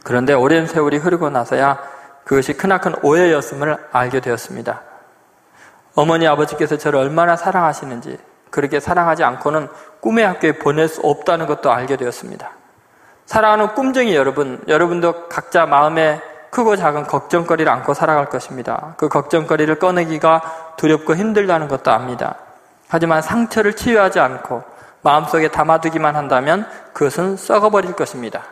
그런데 오랜 세월이 흐르고 나서야 그것이 크나큰 오해였음을 알게 되었습니다. 어머니 아버지께서 저를 얼마나 사랑하시는지 그렇게 사랑하지 않고는 꿈의 학교에 보낼 수 없다는 것도 알게 되었습니다. 사랑하는 꿈쟁이 여러분, 여러분도 각자 마음에 크고 작은 걱정거리를 안고 살아갈 것입니다. 그 걱정거리를 꺼내기가 두렵고 힘들다는 것도 압니다. 하지만 상처를 치유하지 않고 마음속에 담아두기만 한다면 그것은 썩어버릴 것입니다.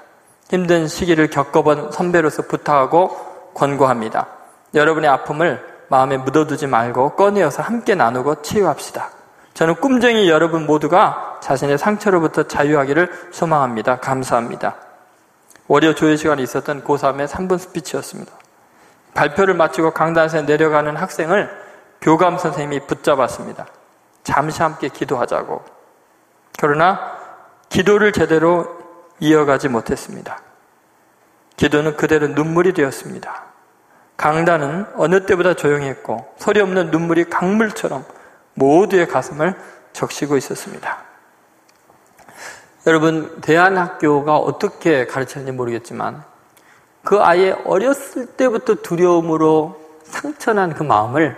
힘든 시기를 겪어본 선배로서 부탁하고 권고합니다. 여러분의 아픔을 마음에 묻어두지 말고 꺼내어서 함께 나누고 치유합시다. 저는 꿈쟁이 여러분 모두가 자신의 상처로부터 자유하기를 소망합니다. 감사합니다. 월요 조회 시간에 있었던 고3의 3분 스피치였습니다. 발표를 마치고 강단에서 내려가는 학생을 교감 선생님이 붙잡았습니다. 잠시 함께 기도하자고. 그러나 기도를 제대로 이어가지 못했습니다. 기도는 그대로 눈물이 되었습니다. 강단은 어느 때보다 조용했고 소리 없는 눈물이 강물처럼 모두의 가슴을 적시고 있었습니다. 여러분, 대한학교가 어떻게 가르쳤는지 모르겠지만 그 아이의 어렸을 때부터 두려움으로 상처난 그 마음을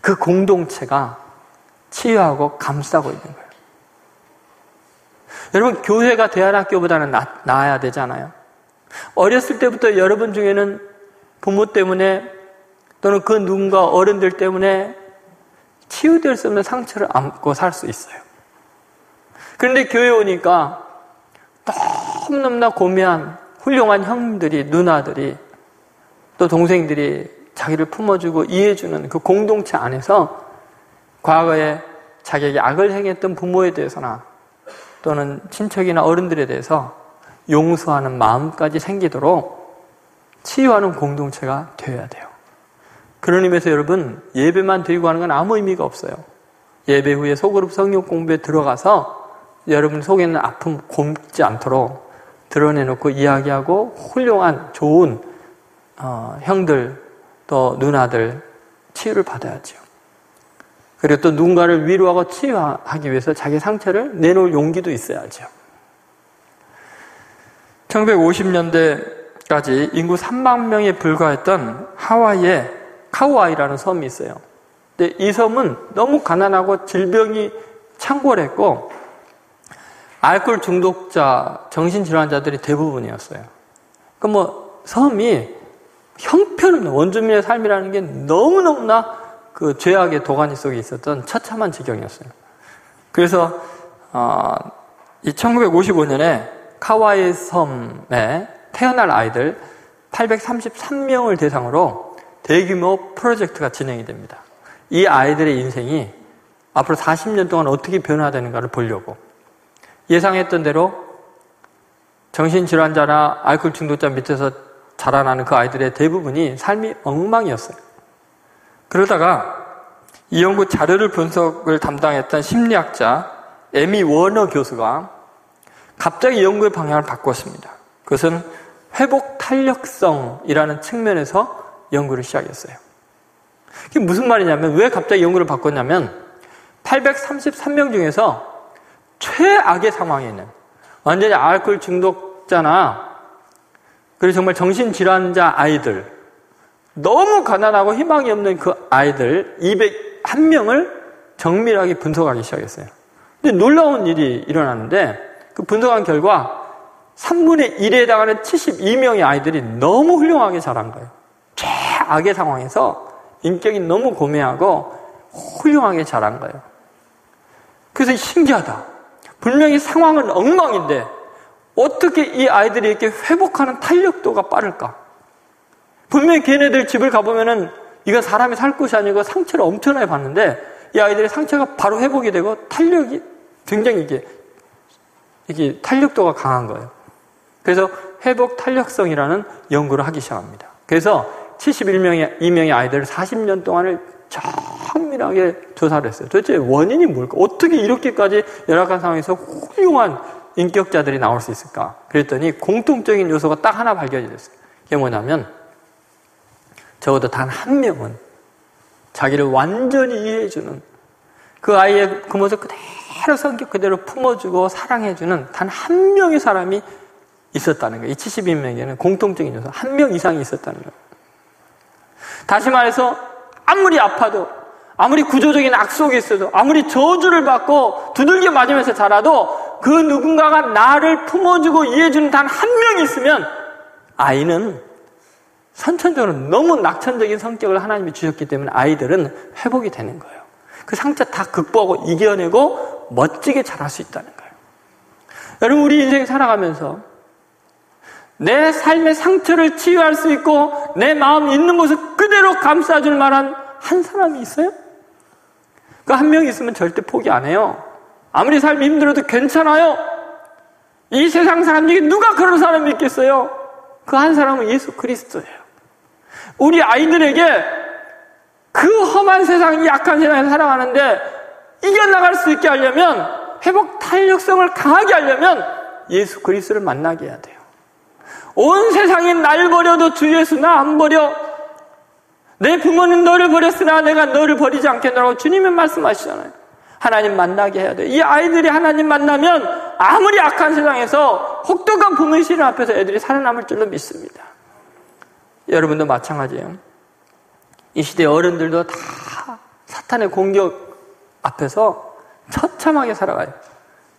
그 공동체가 치유하고 감싸고 있는 거예요. 여러분, 교회가 대한학교보다는 나, 나아야 되잖아요. 어렸을 때부터 여러분 중에는 부모 때문에 또는 그 누군가 어른들 때문에 치유될 수 없는 상처를 안고 살 수 있어요. 그런데 교회 오니까 너무너무나 고매한 훌륭한 형들이, 누나들이, 또 동생들이 자기를 품어주고 이해해주는 그 공동체 안에서 과거에 자기에게 악을 행했던 부모에 대해서나 또는 친척이나 어른들에 대해서 용서하는 마음까지 생기도록 치유하는 공동체가 되어야 돼요. 그런 의미에서 여러분, 예배만 드리고 하는 건 아무 의미가 없어요. 예배 후에 소그룹 성경 공부에 들어가서 여러분 속에 있는 아픔 곰지 않도록 드러내놓고 이야기하고 훌륭한 좋은 어, 형들 또 누나들 치유를 받아야죠. 그리고 또 누군가를 위로하고 치유하기 위해서 자기 상처를 내놓을 용기도 있어야죠. 1950년대까지 인구 3만 명에 불과했던 하와이에 카우아이라는 섬이 있어요. 근데 이 섬은 너무 가난하고 질병이 창궐했고 알코올 중독자, 정신질환자들이 대부분이었어요. 그뭐 섬이 형편없는 원주민의 삶이라는 게 너무너무나 그 죄악의 도가니 속에 있었던 처참한 지경이었어요. 그래서 어, 이 1955년에 카와이 섬에 태어날 아이들 833명을 대상으로 대규모 프로젝트가 진행이 됩니다. 이 아이들의 인생이 앞으로 40년 동안 어떻게 변화되는가를 보려고 예상했던 대로 정신질환자나 알코올 중독자 밑에서 자라나는 그 아이들의 대부분이 삶이 엉망이었어요. 그러다가 이 연구 자료를 분석을 담당했던 심리학자 에미 워너 교수가 갑자기 연구의 방향을 바꿨습니다. 그것은 회복 탄력성이라는 측면에서 연구를 시작했어요. 그게 무슨 말이냐면 왜 갑자기 연구를 바꿨냐면 833명 중에서 최악의 상황에 있는 완전히 알코올 중독자나 그리고 정말 정신질환자 아이들 너무 가난하고 희망이 없는 그 아이들 201명을 정밀하게 분석하기 시작했어요. 근데 놀라운 일이 일어났는데 그 분석한 결과 3분의 1에 해당하는 72명의 아이들이 너무 훌륭하게 자란 거예요. 최악의 상황에서 인격이 너무 고매하고 훌륭하게 자란 거예요. 그래서 신기하다. 분명히 상황은 엉망인데 어떻게 이 아이들이 이렇게 회복하는 탄력도가 빠를까? 분명히 걔네들 집을 가보면은 이건 사람이 살 곳이 아니고 상처를 엄청나게 받는데 이 아이들의 상처가 바로 회복이 되고 탄력이 굉장히 이게 이게 탄력도가 강한 거예요. 그래서 회복 탄력성이라는 연구를 하기 시작합니다. 그래서 71명의 2명의 아이들을 40년 동안을 정밀하게 조사를 했어요. 도대체 원인이 뭘까? 어떻게 이렇게까지 열악한 상황에서 훌륭한 인격자들이 나올 수 있을까? 그랬더니 공통적인 요소가 딱 하나 발견이 됐어요. 그게 뭐냐면 적어도 단 한 명은 자기를 완전히 이해해주는 그 아이의 그 모습 그대로 성격 그대로 품어주고 사랑해주는 단 한 명의 사람이 있었다는 거예요. 이 72명에는 공통적인 요소 한 명 이상이 있었다는 거예요. 다시 말해서 아무리 아파도 아무리 구조적인 악속에 있어도 아무리 저주를 받고 두들겨 맞으면서 자라도 그 누군가가 나를 품어주고 이해해주는 단 한 명이 있으면 아이는 선천적으로 너무 낙천적인 성격을 하나님이 주셨기 때문에 아이들은 회복이 되는 거예요. 그 상처 다 극복하고 이겨내고 멋지게 자랄 수 있다는 거예요. 여러분, 우리 인생 살아가면서 내 삶의 상처를 치유할 수 있고 내 마음 있는 모습 그대로 감싸줄 만한 한 사람이 있어요? 그 한 명 있으면 절대 포기 안 해요. 아무리 삶이 힘들어도 괜찮아요. 이 세상 사람 중에 누가 그런 사람이 있겠어요? 그 한 사람은 예수 그리스도예요. 우리 아이들에게 그 험한 세상, 약한 세상에 살아가는데 이겨나갈 수 있게 하려면 회복 탄력성을 강하게 하려면 예수 그리스도를 만나게 해야 돼요. 온 세상이 날 버려도 주 예수 나 안 버려. 내 부모는 너를 버렸으나 내가 너를 버리지 않겠노라고 주님은 말씀하시잖아요. 하나님 만나게 해야 돼. 이 아이들이 하나님 만나면 아무리 악한 세상에서 혹독한 부모의 시련 앞에서 애들이 살아남을 줄로 믿습니다. 여러분도 마찬가지예요. 이 시대 어른들도 다 사탄의 공격 앞에서 처참하게 살아가요.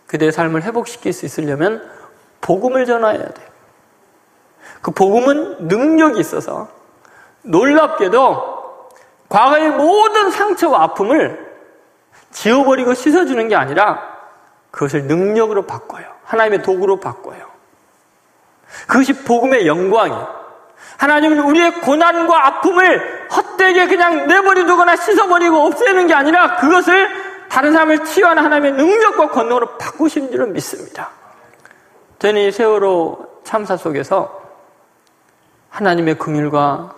그들의 삶을 회복시킬 수 있으려면 복음을 전해야 돼요. 그 복음은 능력이 있어서 놀랍게도 과거의 모든 상처와 아픔을 지워버리고 씻어주는 게 아니라 그것을 능력으로 바꿔요. 하나님의 도구로 바꿔요. 그것이 복음의 영광이에요. 하나님은 우리의 고난과 아픔을 헛되게 그냥 내버려두거나 씻어버리고 없애는 게 아니라 그것을 다른 사람을 치유하는 하나님의 능력과 권능으로 바꾸시는 줄을 믿습니다. 저는 이 세월호 참사 속에서 하나님의 긍휼과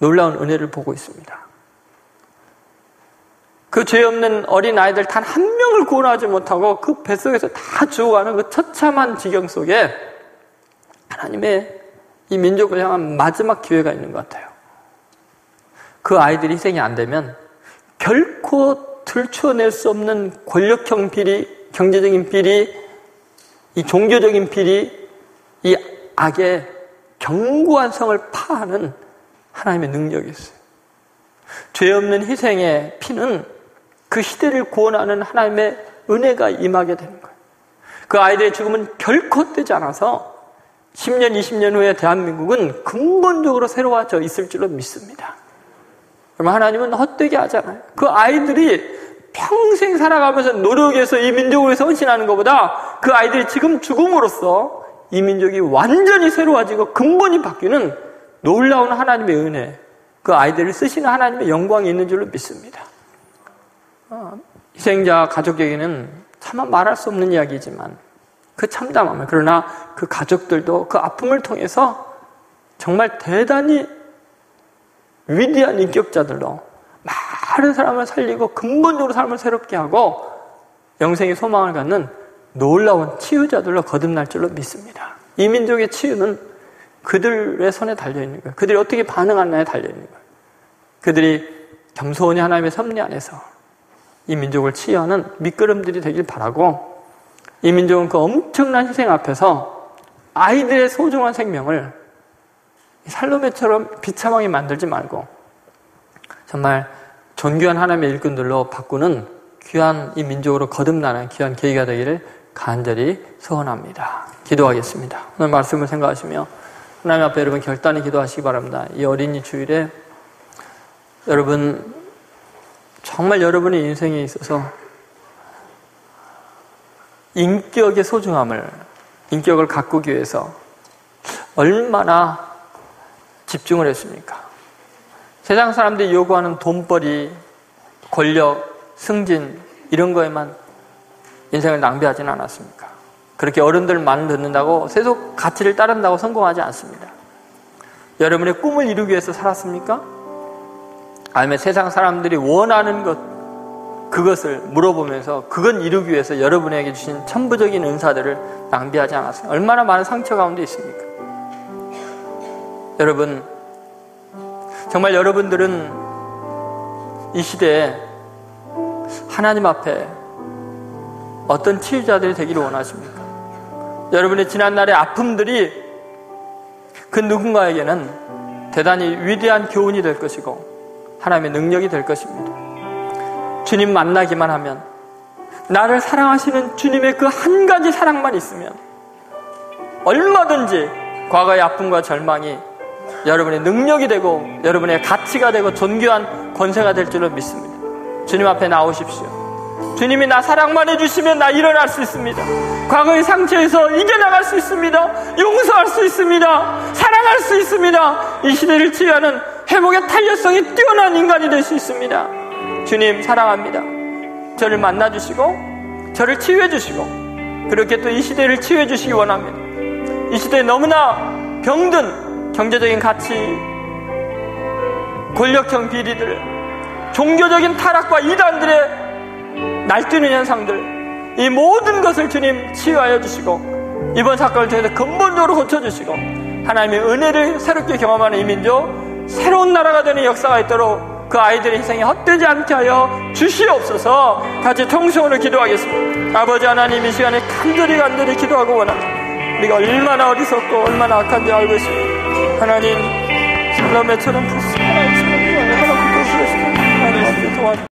놀라운 은혜를 보고 있습니다. 그 죄 없는 어린 아이들 단 한 명을 구원하지 못하고 그 뱃속에서 다 죽어가는 그 처참한 지경 속에 하나님의 이 민족을 향한 마지막 기회가 있는 것 같아요. 그 아이들이 희생이 안 되면 결코 들추어낼 수 없는 권력형 비리, 경제적인 비리, 이 종교적인 비리, 이 악의 견고한 성을 파하는 하나님의 능력이 있어요. 죄 없는 희생의 피는 그 시대를 구원하는 하나님의 은혜가 임하게 되는 거예요. 그 아이들의 죽음은 결코 뜨지 않아서 10년, 20년 후에 대한민국은 근본적으로 새로워져 있을 줄로 믿습니다. 그러면 하나님은 헛되게 하잖아요. 그 아이들이 평생 살아가면서 노력해서 이 민족을 위해서 헌신하는 것보다 그 아이들이 지금 죽음으로써 이 민족이 완전히 새로워지고 근본이 바뀌는 놀라운 하나님의 은혜, 그 아이들을 쓰시는 하나님의 영광이 있는 줄로 믿습니다. 어, 희생자 가족에게는 차마 말할 수 없는 이야기지만 그 참담함을 그러나 그 가족들도 그 아픔을 통해서 정말 대단히 위대한 인격자들로 많은 사람을 살리고 근본적으로 삶을 새롭게 하고 영생의 소망을 갖는 놀라운 치유자들로 거듭날 줄로 믿습니다. 이 민족의 치유는 그들의 손에 달려 있는 거예요. 그들이 어떻게 반응하느냐에 달려 있는 거예요. 그들이 겸손히 하나님의 섭리 안에서 이 민족을 치유하는 밑거름들이 되길 바라고 이 민족은 그 엄청난 희생 앞에서 아이들의 소중한 생명을 살로메처럼 비참하게 만들지 말고 정말 존귀한 하나님의 일꾼들로 바꾸는 귀한 이 민족으로 거듭나는 귀한 계기가 되기를 간절히 소원합니다. 기도하겠습니다. 오늘 말씀을 생각하시며 하나님 앞에 여러분 결단히 기도하시기 바랍니다. 이 어린이 주일에 여러분 정말 여러분의 인생에 있어서 인격의 소중함을 인격을 가꾸기 위해서 얼마나 집중을 했습니까? 세상 사람들이 요구하는 돈벌이, 권력, 승진 이런 거에만 인생을 낭비하지는 않았습니까? 그렇게 어른들 말 듣는다고 세속 가치를 따른다고 성공하지 않습니다. 여러분의 꿈을 이루기 위해서 살았습니까? 아니면 세상 사람들이 원하는 것, 그것을 물어보면서 그건 이루기 위해서 여러분에게 주신 천부적인 은사들을 낭비하지 않았어요. 얼마나 많은 상처 가운데 있습니까? 여러분, 정말 여러분들은 이 시대에 하나님 앞에 어떤 치유자들이 되기를 원하십니까? 여러분의 지난날의 아픔들이 그 누군가에게는 대단히 위대한 교훈이 될 것이고 하나님의 능력이 될 것입니다. 주님 만나기만 하면 나를 사랑하시는 주님의 그 한 가지 사랑만 있으면 얼마든지 과거의 아픔과 절망이 여러분의 능력이 되고 여러분의 가치가 되고 존귀한 권세가 될 줄로 믿습니다. 주님 앞에 나오십시오. 주님이 나 사랑만 해주시면 나 일어날 수 있습니다. 과거의 상처에서 이겨나갈 수 있습니다. 용서할 수수 있습니다. 사랑할 수 있습니다. 이 시대를 치유하는 회복의 탄력성이 뛰어난 인간이 될 수 있습니다. 주님 사랑합니다. 저를 만나주시고 저를 치유해주시고 그렇게 또 이 시대를 치유해주시기 원합니다. 이 시대에 너무나 병든 경제적인 가치, 권력형 비리들, 종교적인 타락과 이단들의 날뛰는 현상들, 이 모든 것을 주님 치유하여 주시고 이번 사건을 통해서 근본적으로 고쳐주시고 하나님의 은혜를 새롭게 경험하는 이민족 새로운 나라가 되는 역사가 있도록 그 아이들의 희생이 헛되지 않게 하여 주시옵소서 같이 통성으로 기도하겠습니다. 아버지 하나님 이 시간에 간절히 간절히 기도하고 원합니다. 우리가 얼마나 어리석고 얼마나 악한지 알고 있습니다. 하나님 푸스 하나님처럼 하나님 도와주시옵소서 하나님 도와주시옵소서